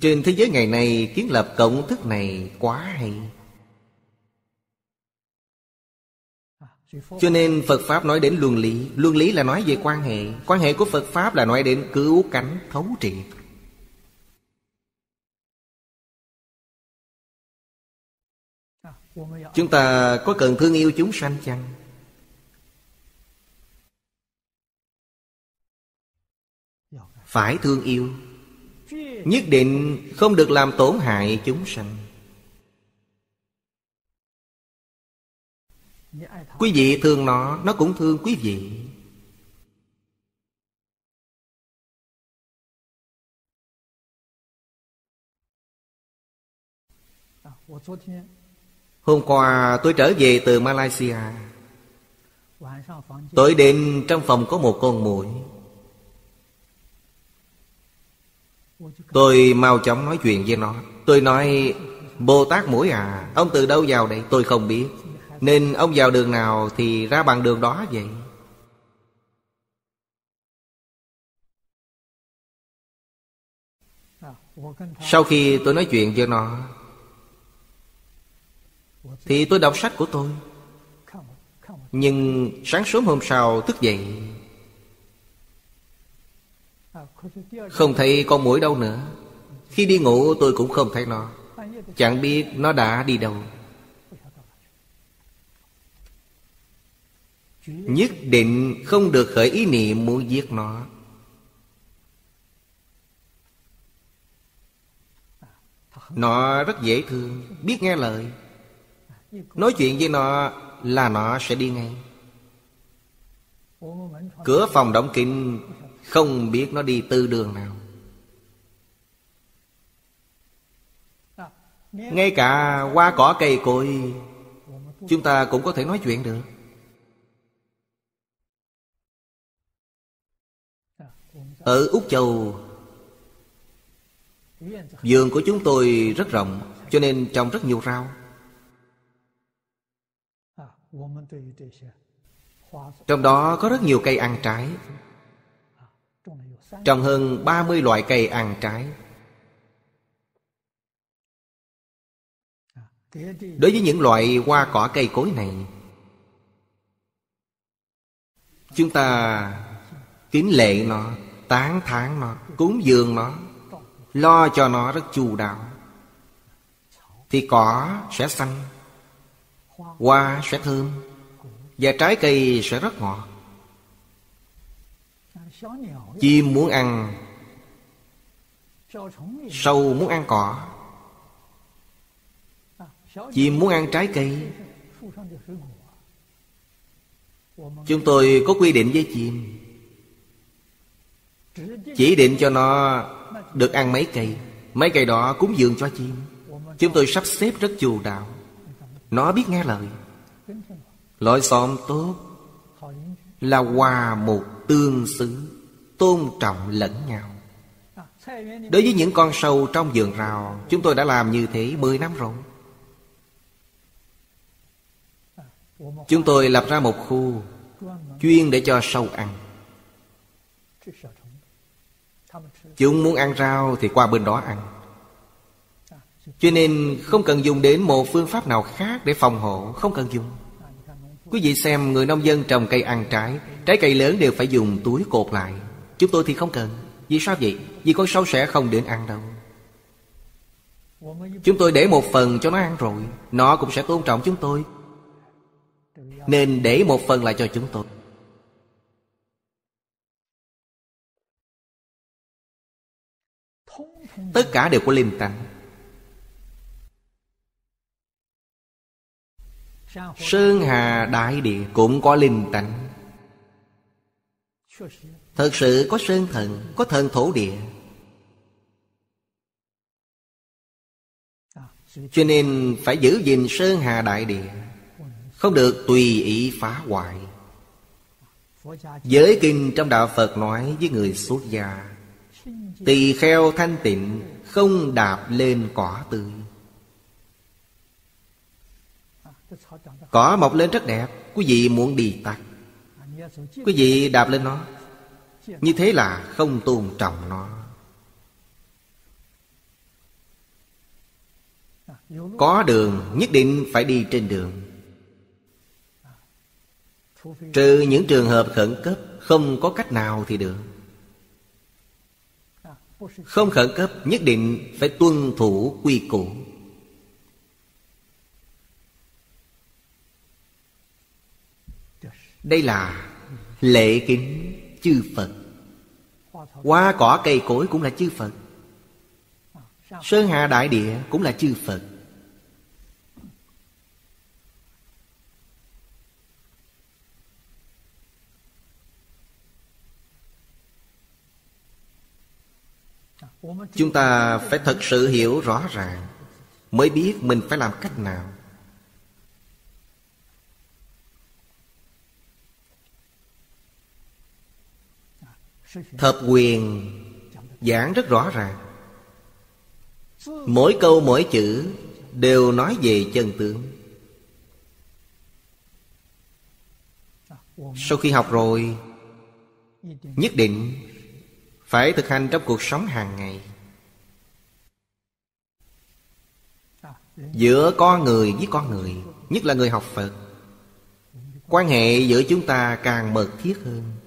Trên thế giới ngày nay, kiến lập cộng thức này quá hay. Cho nên Phật Pháp nói đến luân lý. Luân lý là nói về quan hệ. Quan hệ của Phật Pháp là nói đến cứu cánh, thấu triệt. Chúng ta có cần thương yêu chúng sanh chăng? Phải thương yêu. Nhất định không được làm tổn hại chúng sanh. Quý vị thương nó Nó cũng thương quý vị. Hôm qua tôi trở về từ Malaysia. Tối đêm trong phòng có một con muỗi. Tôi mau chóng nói chuyện với nó. Tôi nói, Bồ Tát mũi à Ông từ đâu vào đây? Tôi không biết. Nên ông vào đường nào thì ra bằng đường đó vậy? Sau khi tôi nói chuyện với nó thì tôi đọc sách của tôi. Nhưng sáng sớm hôm sau thức dậy. Không thấy con mũi đâu nữa. Khi đi ngủ tôi cũng không thấy nó. Chẳng biết nó đã đi đâu. Nhất định không được khởi ý niệm muốn giết nó. Nó rất dễ thương, Biết nghe lời. Nói chuyện với nó là nó sẽ đi ngay. Cửa phòng đóng kín, Không biết nó đi tư đường nào. Ngay cả qua cỏ cây cối, Chúng ta cũng có thể nói chuyện được. Ở Úc Châu, Vườn của chúng tôi rất rộng, Cho nên trồng rất nhiều rau. Trong đó có rất nhiều cây ăn trái. Trồng hơn 30 loại cây ăn trái. Đối với những loại hoa cỏ cây cối này Chúng ta kính lệ nó Tán thán nó Cúng dường nó Lo cho nó rất chu đáo. Thì cỏ sẽ xanh Hoa sẽ thơm Và trái cây sẽ rất ngọt. Chim muốn ăn, Sâu muốn ăn cỏ. Chim muốn ăn trái cây. Chúng tôi có quy định với chim. Chỉ định cho nó được ăn mấy cây. Mấy cây đó cúng dường cho chim. Chúng tôi sắp xếp rất chu đạo nó biết nghe lời. Loại xóm tốt Là hòa một tương xứ, Tôn trọng lẫn nhau. Đối với những con sâu trong vườn rào, Chúng tôi đã làm như thế 10 năm rồi. Chúng tôi lập ra một khu Chuyên để cho sâu ăn. Chúng muốn ăn rau thì qua bên đó ăn. Cho nên không cần dùng đến một phương pháp nào khác để phòng hộ, Không cần dùng. Quý vị xem, người nông dân trồng cây ăn trái Trái cây lớn đều phải dùng túi cột lại. Chúng tôi thì không cần. Vì sao vậy? Vì con sâu sẽ không đến ăn đâu. Chúng tôi để một phần cho nó ăn rồi, Nó cũng sẽ tôn trọng chúng tôi. Nên để một phần lại cho chúng tôi. Tất cả đều có linh tánh. Sơn Hà Đại Địa cũng có linh tánh. Thật sự có sơn thần, Có thần thổ địa. Cho nên phải giữ gìn Sơn Hà Đại Địa, Không được tùy ý phá hoại. Giới kinh trong Đạo Phật nói với người xuất gia, Tỳ kheo thanh tịnh, Không đạp lên cỏ tươi. Cỏ mọc lên rất đẹp, Quý vị muốn đi tắt Quý vị đạp lên nó. Như thế là không tôn trọng nó. Có đường, nhất định phải đi trên đường. Trừ những trường hợp khẩn cấp, Không có cách nào thì được. Không khẩn cấp, nhất định phải tuân thủ quy củ. Đây là lệ kính chư Phật. Hoa cỏ cây cối cũng là chư Phật. Sơn Hà Đại Địa cũng là chư Phật. Chúng ta phải thật sự hiểu rõ ràng, Mới biết mình phải làm cách nào. Thập quyền giảng rất rõ ràng. Mỗi câu, mỗi chữ Đều nói về chân tướng. Sau khi học rồi, Nhất định Phải thực hành trong cuộc sống hàng ngày. Giữa con người với con người, Nhất là người học Phật, Quan hệ giữa chúng ta càng mật thiết hơn.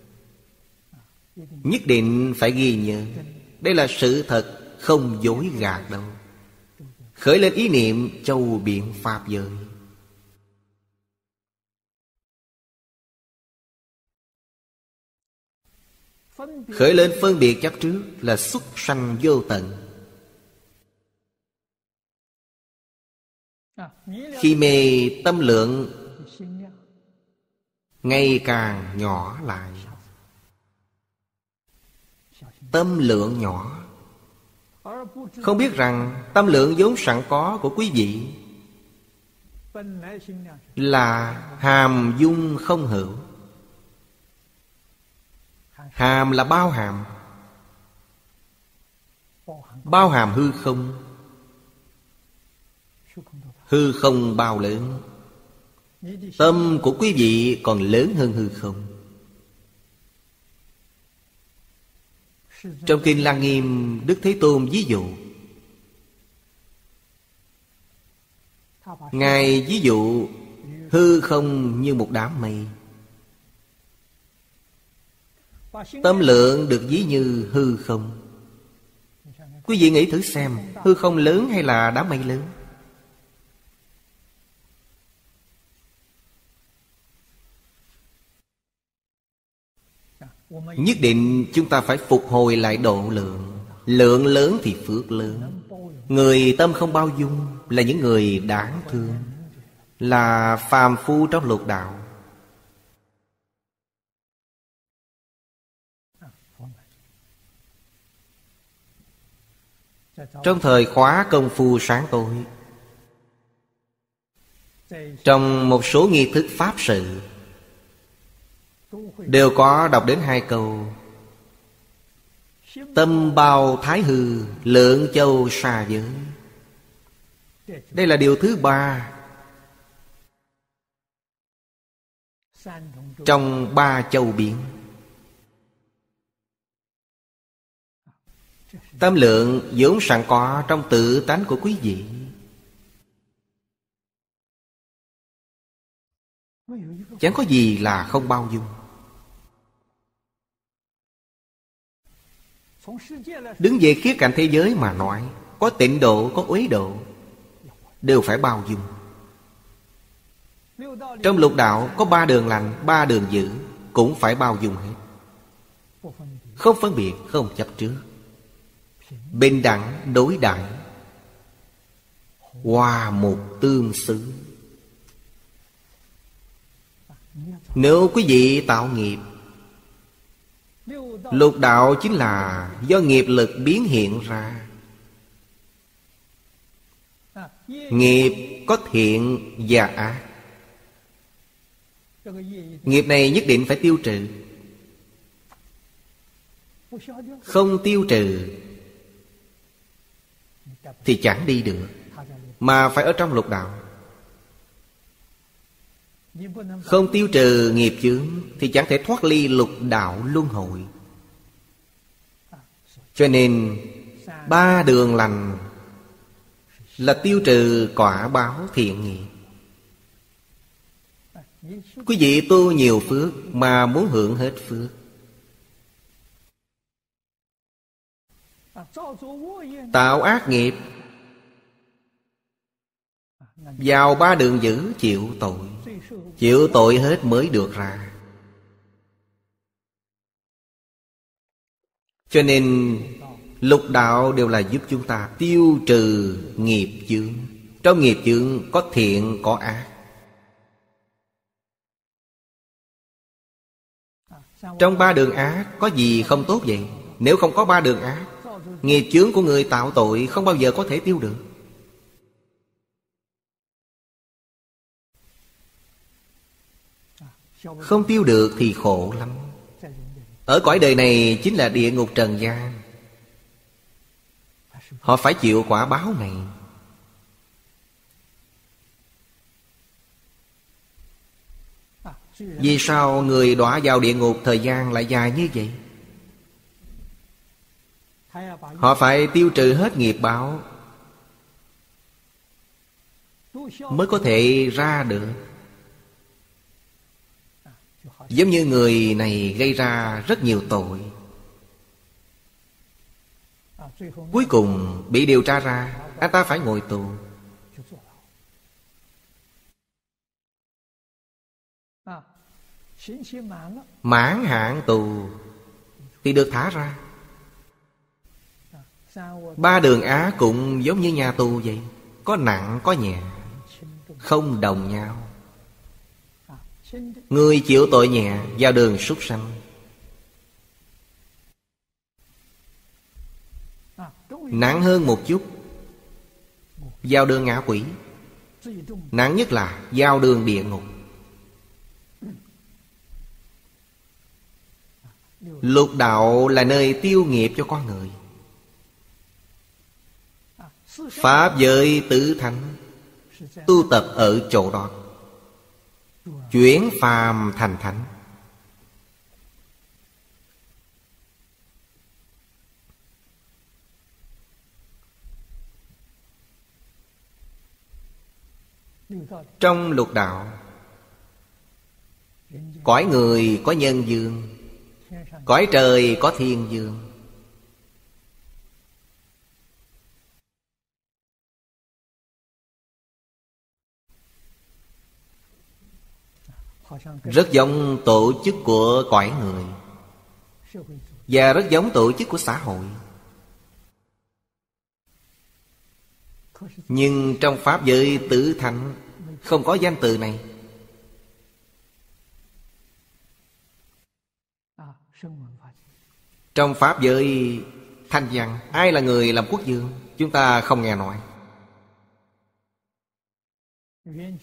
Nhất định phải ghi nhớ. Đây là sự thật, Không dối gạt đâu. Khởi lên ý niệm châu biện Pháp giới. Khởi lên phân biệt chấp trước Là xuất sanh vô tận. Khi mê tâm lượng Ngày càng nhỏ lại. Tâm lượng nhỏ. Không biết rằng tâm lượng vốn sẵn có của quý vị Là hàm dung không hữu. Hàm là bao hàm. Bao hàm hư không. Hư không bao lớn. Tâm của quý vị còn lớn hơn hư không. Trong Kinh Lăng Nghiêm, Đức Thế Tôn ví dụ. Ngài ví dụ, Hư không như một đám mây. Tâm lượng được ví như hư không. Quý vị nghĩ thử xem, Hư không lớn hay là đám mây lớn? Nhất định chúng ta phải phục hồi lại độ lượng. Lượng lớn thì phước lớn. Người tâm không bao dung Là những người đáng thương, Là phàm phu trong lục đạo. Trong thời khóa công phu sáng tối, Trong một số nghi thức pháp sự Đều có đọc đến hai câu. Tâm bao thái hư Lượng châu xa giới. Đây là điều thứ ba. Trong ba châu biển. Tâm lượng vốn sẵn có trong tự tánh của quý vị. Chẳng có gì là không bao dung. Đứng về khía cạnh thế giới mà nói Có tịnh độ, có uế độ Đều phải bao dung. Trong lục đạo có ba đường lành, ba đường dữ Cũng phải bao dung hết. Không phân biệt, không chấp trước. Bình đẳng đối đãi. Hòa một tương xứ. Nếu quý vị tạo nghiệp Lục đạo chính là do nghiệp lực biến hiện ra. Nghiệp có thiện và ác. Nghiệp này nhất định phải tiêu trừ. Không tiêu trừ Thì chẳng đi được, Mà phải ở trong lục đạo. Không tiêu trừ nghiệp chướng Thì chẳng thể thoát ly lục đạo luân hồi. Cho nên, Ba đường lành Là tiêu trừ quả báo thiện nghiệp. Quý vị tu nhiều phước Mà muốn hưởng hết phước. Tạo ác nghiệp. Vào ba đường dữ chịu tội. Chịu tội hết mới được ra. Cho nên, Lục đạo đều là giúp chúng ta tiêu trừ nghiệp chướng. Trong nghiệp chướng có thiện, có ác. Trong ba đường ác, có gì không tốt vậy? Nếu không có ba đường ác, Nghiệp chướng của người tạo tội không bao giờ có thể tiêu được. Không tiêu được thì khổ lắm. Ở cõi đời này chính là địa ngục trần gian. Họ phải chịu quả báo này. Vì sao người đọa vào địa ngục thời gian lại dài như vậy? Họ phải tiêu trừ hết nghiệp báo Mới có thể ra được. Giống như người này gây ra rất nhiều tội. Cuối cùng bị điều tra ra, Anh ta phải ngồi tù. Mãn hạn tù Thì được thả ra. Ba đường Á cũng giống như nhà tù vậy, Có nặng có nhẹ, Không đồng nhau. Người chịu tội nhẹ vào đường súc sanh. Nặng hơn một chút, Vào đường ngã quỷ. Nặng nhất là vào đường địa ngục. Lục đạo là nơi tiêu nghiệp cho con người. Pháp giới tứ thánh, Tu tập ở chỗ đó. Chuyển phàm thành thánh. Trong lục đạo, Cõi người có nhân dương, Cõi trời có thiên dương. Rất giống tổ chức của cõi người Và rất giống tổ chức của xã hội. Nhưng trong Pháp giới tử thánh Không có danh từ này. Trong Pháp giới thanh văn, Ai là người làm quốc dương? Chúng ta không nghe nói.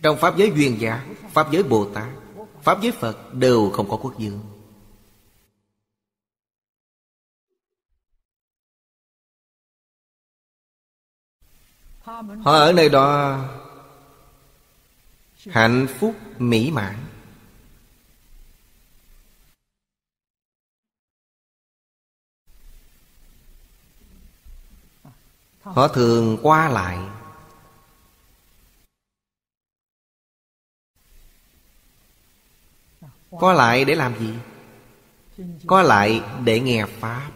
Trong Pháp giới duyên giả, Pháp giới Bồ Tát Pháp với Phật đều không có quốc dương. Họ ở nơi đó Hạnh phúc mỹ mãn. Họ thường qua lại có lại để làm gì? Có lại để nghe Pháp.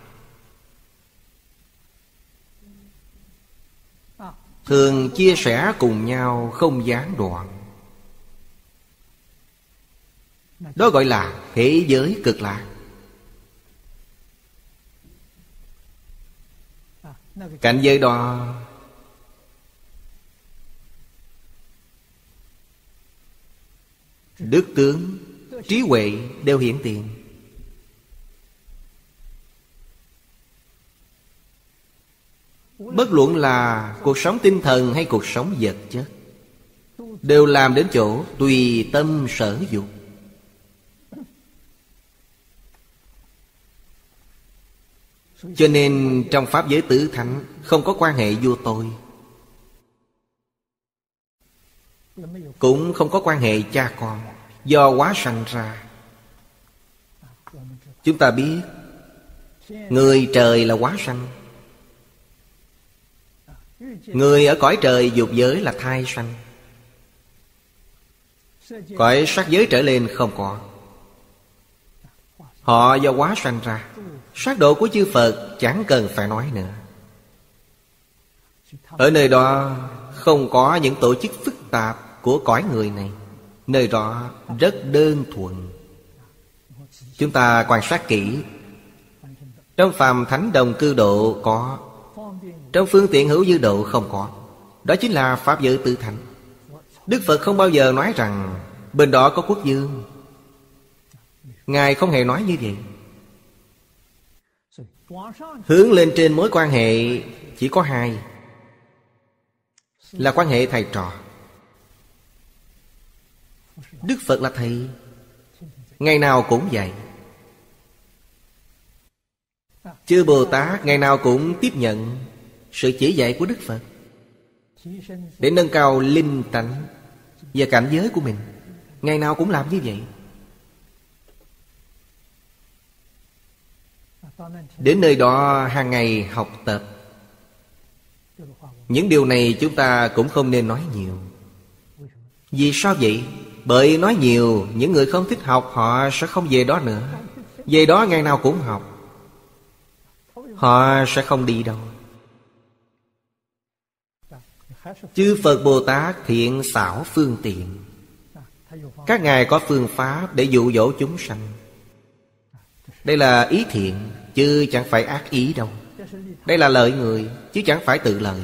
Thường chia sẻ cùng nhau không gián đoạn. Đó gọi là thế giới cực lạc. Cảnh giới đó Đức tướng Trí huệ đều hiển tiền. Bất luận là cuộc sống tinh thần hay cuộc sống vật chất, Đều làm đến chỗ tùy tâm sở dục. Cho nên trong Pháp giới tứ thánh Không có quan hệ vua tôi, Cũng không có quan hệ cha con. Do quá sanh ra. Chúng ta biết, Người trời là quá sanh. Người ở cõi trời dục giới là thai sanh. Cõi sắc giới trở lên không có. Họ do quá sanh ra. Sát độ của chư Phật chẳng cần phải nói nữa. Ở nơi đó không có những tổ chức phức tạp của cõi người này. Nơi đó rất đơn thuần. Chúng ta quan sát kỹ. Trong phàm thánh đồng cư độ có. Trong phương tiện hữu dư độ không có. Đó chính là Pháp giới tự thành Đức Phật không bao giờ nói rằng Bên đó có quốc dương. Ngài không hề nói như vậy. Hướng lên trên mối quan hệ chỉ có hai, Là quan hệ thầy trò. Đức Phật là thầy. Ngày nào cũng vậy. Chư Bồ Tát ngày nào cũng tiếp nhận Sự chỉ dạy của Đức Phật Để nâng cao linh tánh Và cảnh giới của mình. Ngày nào cũng làm như vậy. Đến nơi đó hàng ngày học tập. Những điều này chúng ta cũng không nên nói nhiều. Vì sao vậy? Bởi nói nhiều, Những người không thích học, Họ sẽ không về đó nữa. Về đó ngày nào cũng học. Họ sẽ không đi đâu. Chư Phật Bồ Tát thiện xảo phương tiện. Các ngài có phương pháp để dụ dỗ chúng sanh. Đây là ý thiện, Chứ chẳng phải ác ý đâu. Đây là lợi người, Chứ chẳng phải tự lợi.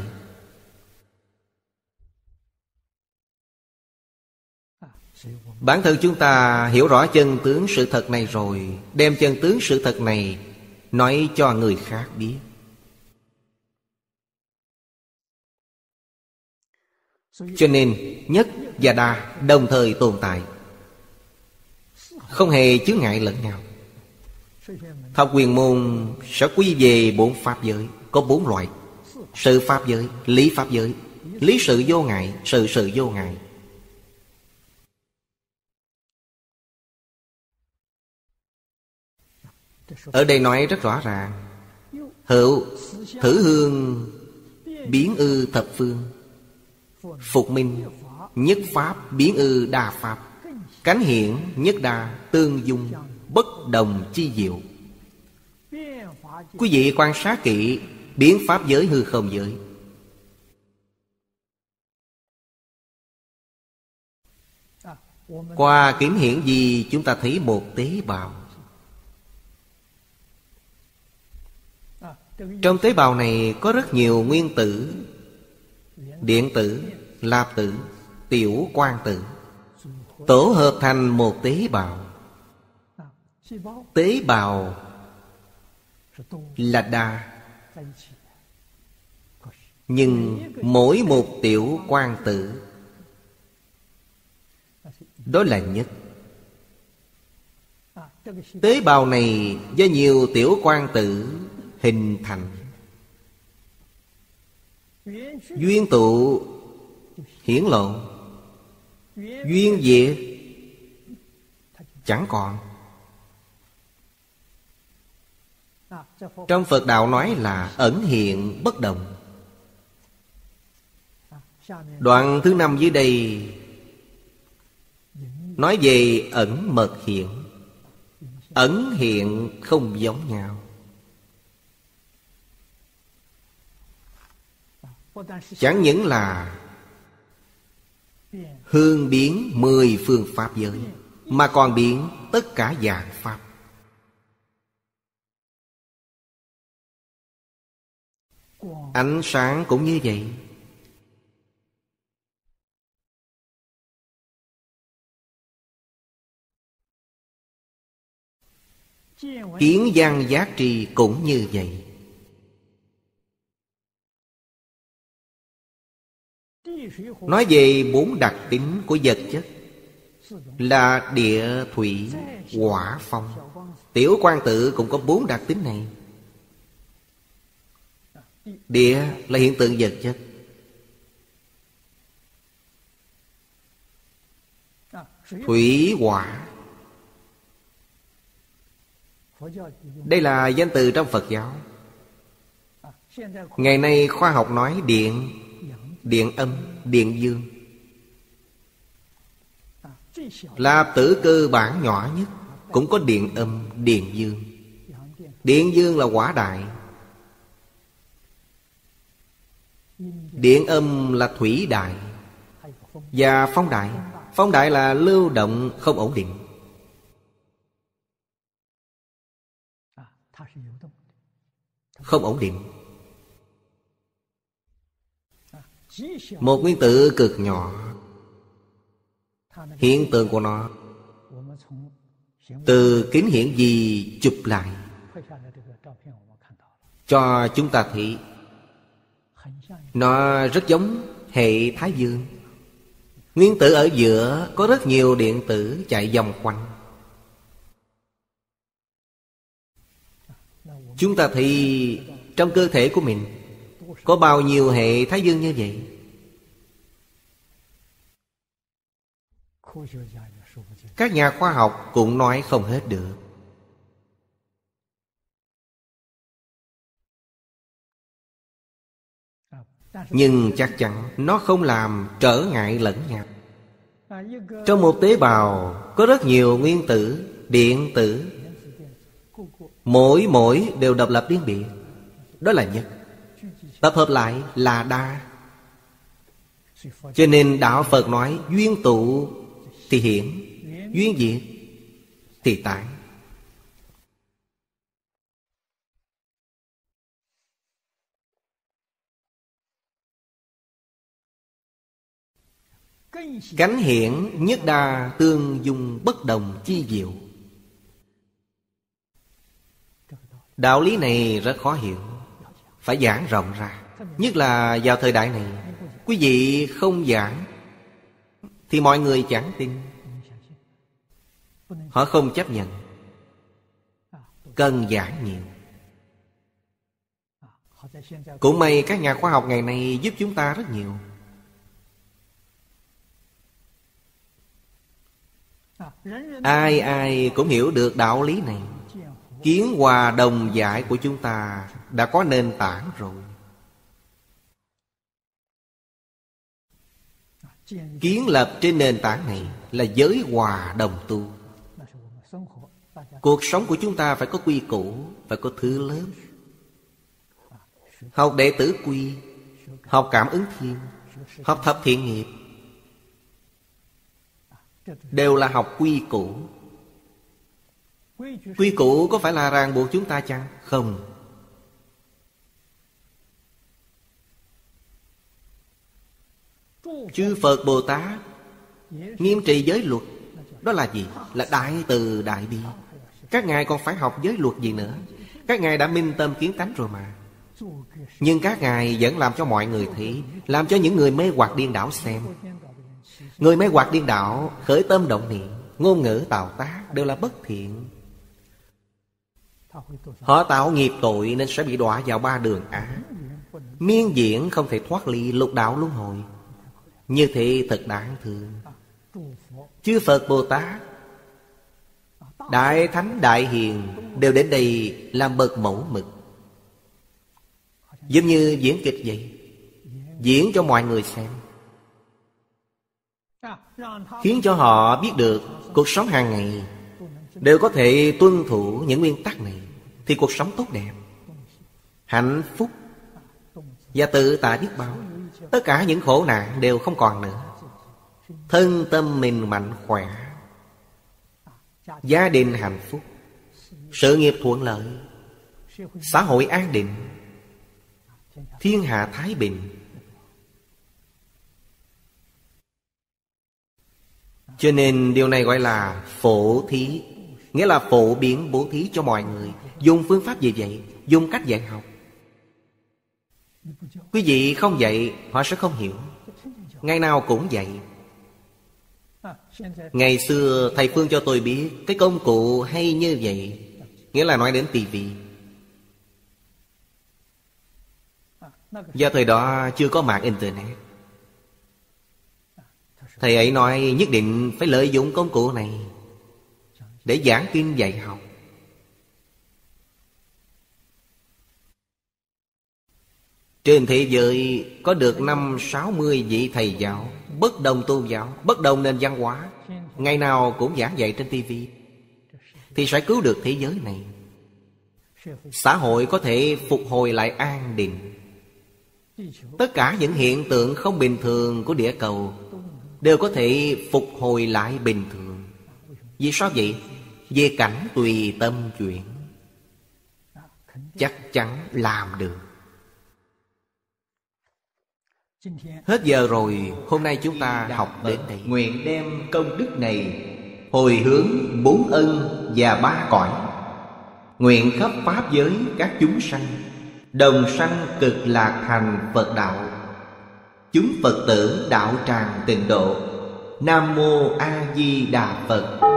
Bản thân chúng ta hiểu rõ chân tướng sự thật này rồi Đem chân tướng sự thật này Nói cho người khác biết. Cho nên nhất và đa đồng thời tồn tại. Không hề chướng ngại lẫn nhau. Thập quyền môn sẽ quy về bốn pháp giới Có bốn loại Sự pháp giới, lý pháp giới. Lý sự vô ngại, sự sự vô ngại. Ở đây nói rất rõ ràng. Hữu, thử hương, Biến ư thập phương. Phục minh, Nhất pháp biến ư đa pháp. Cánh hiển, nhất đa tương dung, Bất đồng chi diệu. Quý vị quan sát kỹ Biến pháp giới hư không giới. Qua kiểm hiển gì chúng ta thấy một tế bào. Trong tế bào này có rất nhiều nguyên tử. Điện tử, lạp tử, tiểu quan tử. Tổ hợp thành một tế bào. Tế bào là đa. Nhưng mỗi một tiểu quan tử Đó là nhất. Tế bào này do nhiều tiểu quan tử hình thành. Duyên tụ, hiển lộ. Duyên diệt chẳng còn. Trong Phật Đạo nói là ẩn hiện bất động. Đoạn thứ năm dưới đây Nói về ẩn mật hiện. Ẩn hiện không giống nhau. Chẳng những là Hương biến mười phương Pháp giới, Mà còn biến tất cả dạng Pháp. Ánh sáng cũng như vậy. Kiến gian giá trị cũng như vậy. Nói về bốn đặc tính của vật chất Là địa, thủy, hỏa, phong. Tiểu quan tự cũng có bốn đặc tính này. Địa là hiện tượng vật chất. Thủy hỏa. Đây là danh từ trong Phật giáo. Ngày nay khoa học nói điện. Điện âm, điện dương. Là tử cơ bản nhỏ nhất Cũng có điện âm, điện dương. Điện dương là quả đại. Điện âm là thủy đại Và phong đại. Phong đại là lưu động không ổn định. Không ổn định Một nguyên tử cực nhỏ. Hiện tượng của nó. Từ kính hiển gì chụp lại. Cho chúng ta thấy, Nó rất giống hệ Thái Dương. Nguyên tử ở giữa có rất nhiều điện tử chạy vòng quanh. Chúng ta thì trong cơ thể của mình có bao nhiêu hệ Thái Dương như vậy? Các nhà khoa học cũng nói không hết được. Nhưng chắc chắn nó không làm trở ngại lẫn nhau. Trong một tế bào có rất nhiều nguyên tử, điện tử. Mỗi mỗi đều độc lập riêng biệt Đó là nhất. Tập hợp lại là đa. Cho nên Đạo Phật nói, Duyên tụ thì hiển, Duyên diệt thì tán Cánh hiển nhất đa tương dung bất đồng chi diệu. Đạo lý này rất khó hiểu. Phải giảng rộng ra. Nhất là vào thời đại này, Quý vị không giảng Thì mọi người chẳng tin. Họ không chấp nhận. Cần giảng nhiều. Cũng may các nhà khoa học ngày nay giúp chúng ta rất nhiều. Ai ai cũng hiểu được đạo lý này. Kiến hòa đồng giải của chúng ta Đã có nền tảng rồi. Kiến lập trên nền tảng này Là giới hòa đồng tu. Cuộc sống của chúng ta phải có quy củ, Phải có thứ lớn. Học đệ tử quy, Học cảm ứng thiên Học thập thiện nghiệp Đều là học quy củ. Quy củ có phải là ràng buộc chúng ta chăng? Không. Chư Phật Bồ Tát Nghiêm trị giới luật, Đó là gì? Là đại từ đại bi. Các ngài còn phải học giới luật gì nữa? Các ngài đã minh tâm kiến tánh rồi mà. Nhưng các ngài vẫn làm cho mọi người thấy, Làm cho những người mê hoặc điên đảo xem. Người mê hoặc điên đảo, Khởi tâm động niệm, Ngôn ngữ, tạo tác đều là bất thiện. Họ tạo nghiệp tội nên sẽ bị đọa vào ba đường á Miên diễn không thể thoát ly lục đạo luân hồi. Như thế thật đáng thương. Chư Phật Bồ Tát, Đại Thánh Đại Hiền Đều đến đây làm bậc mẫu mực. Giống như diễn kịch vậy, Diễn cho mọi người xem. Khiến cho họ biết được cuộc sống hàng ngày Đều có thể tuân thủ những nguyên tắc này. Thì cuộc sống tốt đẹp, Hạnh phúc. Và tự tại biết bao, Tất cả những khổ nạn đều không còn nữa. Thân tâm mình mạnh khỏe, Gia đình hạnh phúc, Sự nghiệp thuận lợi, Xã hội an định, Thiên hạ thái bình. Cho nên điều này gọi là phổ thí, Nghĩa là phổ biến bố thí cho mọi người. Dùng phương pháp gì vậy? Dùng cách dạy học. Quý vị không dạy, Họ sẽ không hiểu. Ngày nào cũng dạy. Ngày xưa, thầy Phương cho tôi biết, Cái công cụ hay như vậy, Nghĩa là nói đến tivi Do thời đó chưa có mạng Internet. Thầy ấy nói nhất định phải lợi dụng công cụ này Để giảng kinh dạy học. Trên thế giới có được năm sáu mươi vị thầy giáo Bất đồng tôn giáo, bất đồng nền văn hóa Ngày nào cũng giảng dạy trên tivi Thì sẽ cứu được thế giới này. Xã hội có thể phục hồi lại an định. Tất cả những hiện tượng không bình thường của địa cầu Đều có thể phục hồi lại bình thường. Vì sao vậy? Về cảnh tùy tâm chuyển. Chắc chắn làm được. Hết giờ rồi Hôm nay chúng ta học đến đây. Nguyện đem công đức này Hồi hướng bốn ân và ba cõi. Nguyện khắp Pháp giới các chúng sanh Đồng sanh cực lạc thành Phật đạo. Chúng Phật tử đạo tràng tịnh độ. Nam Mô A Di Đà Phật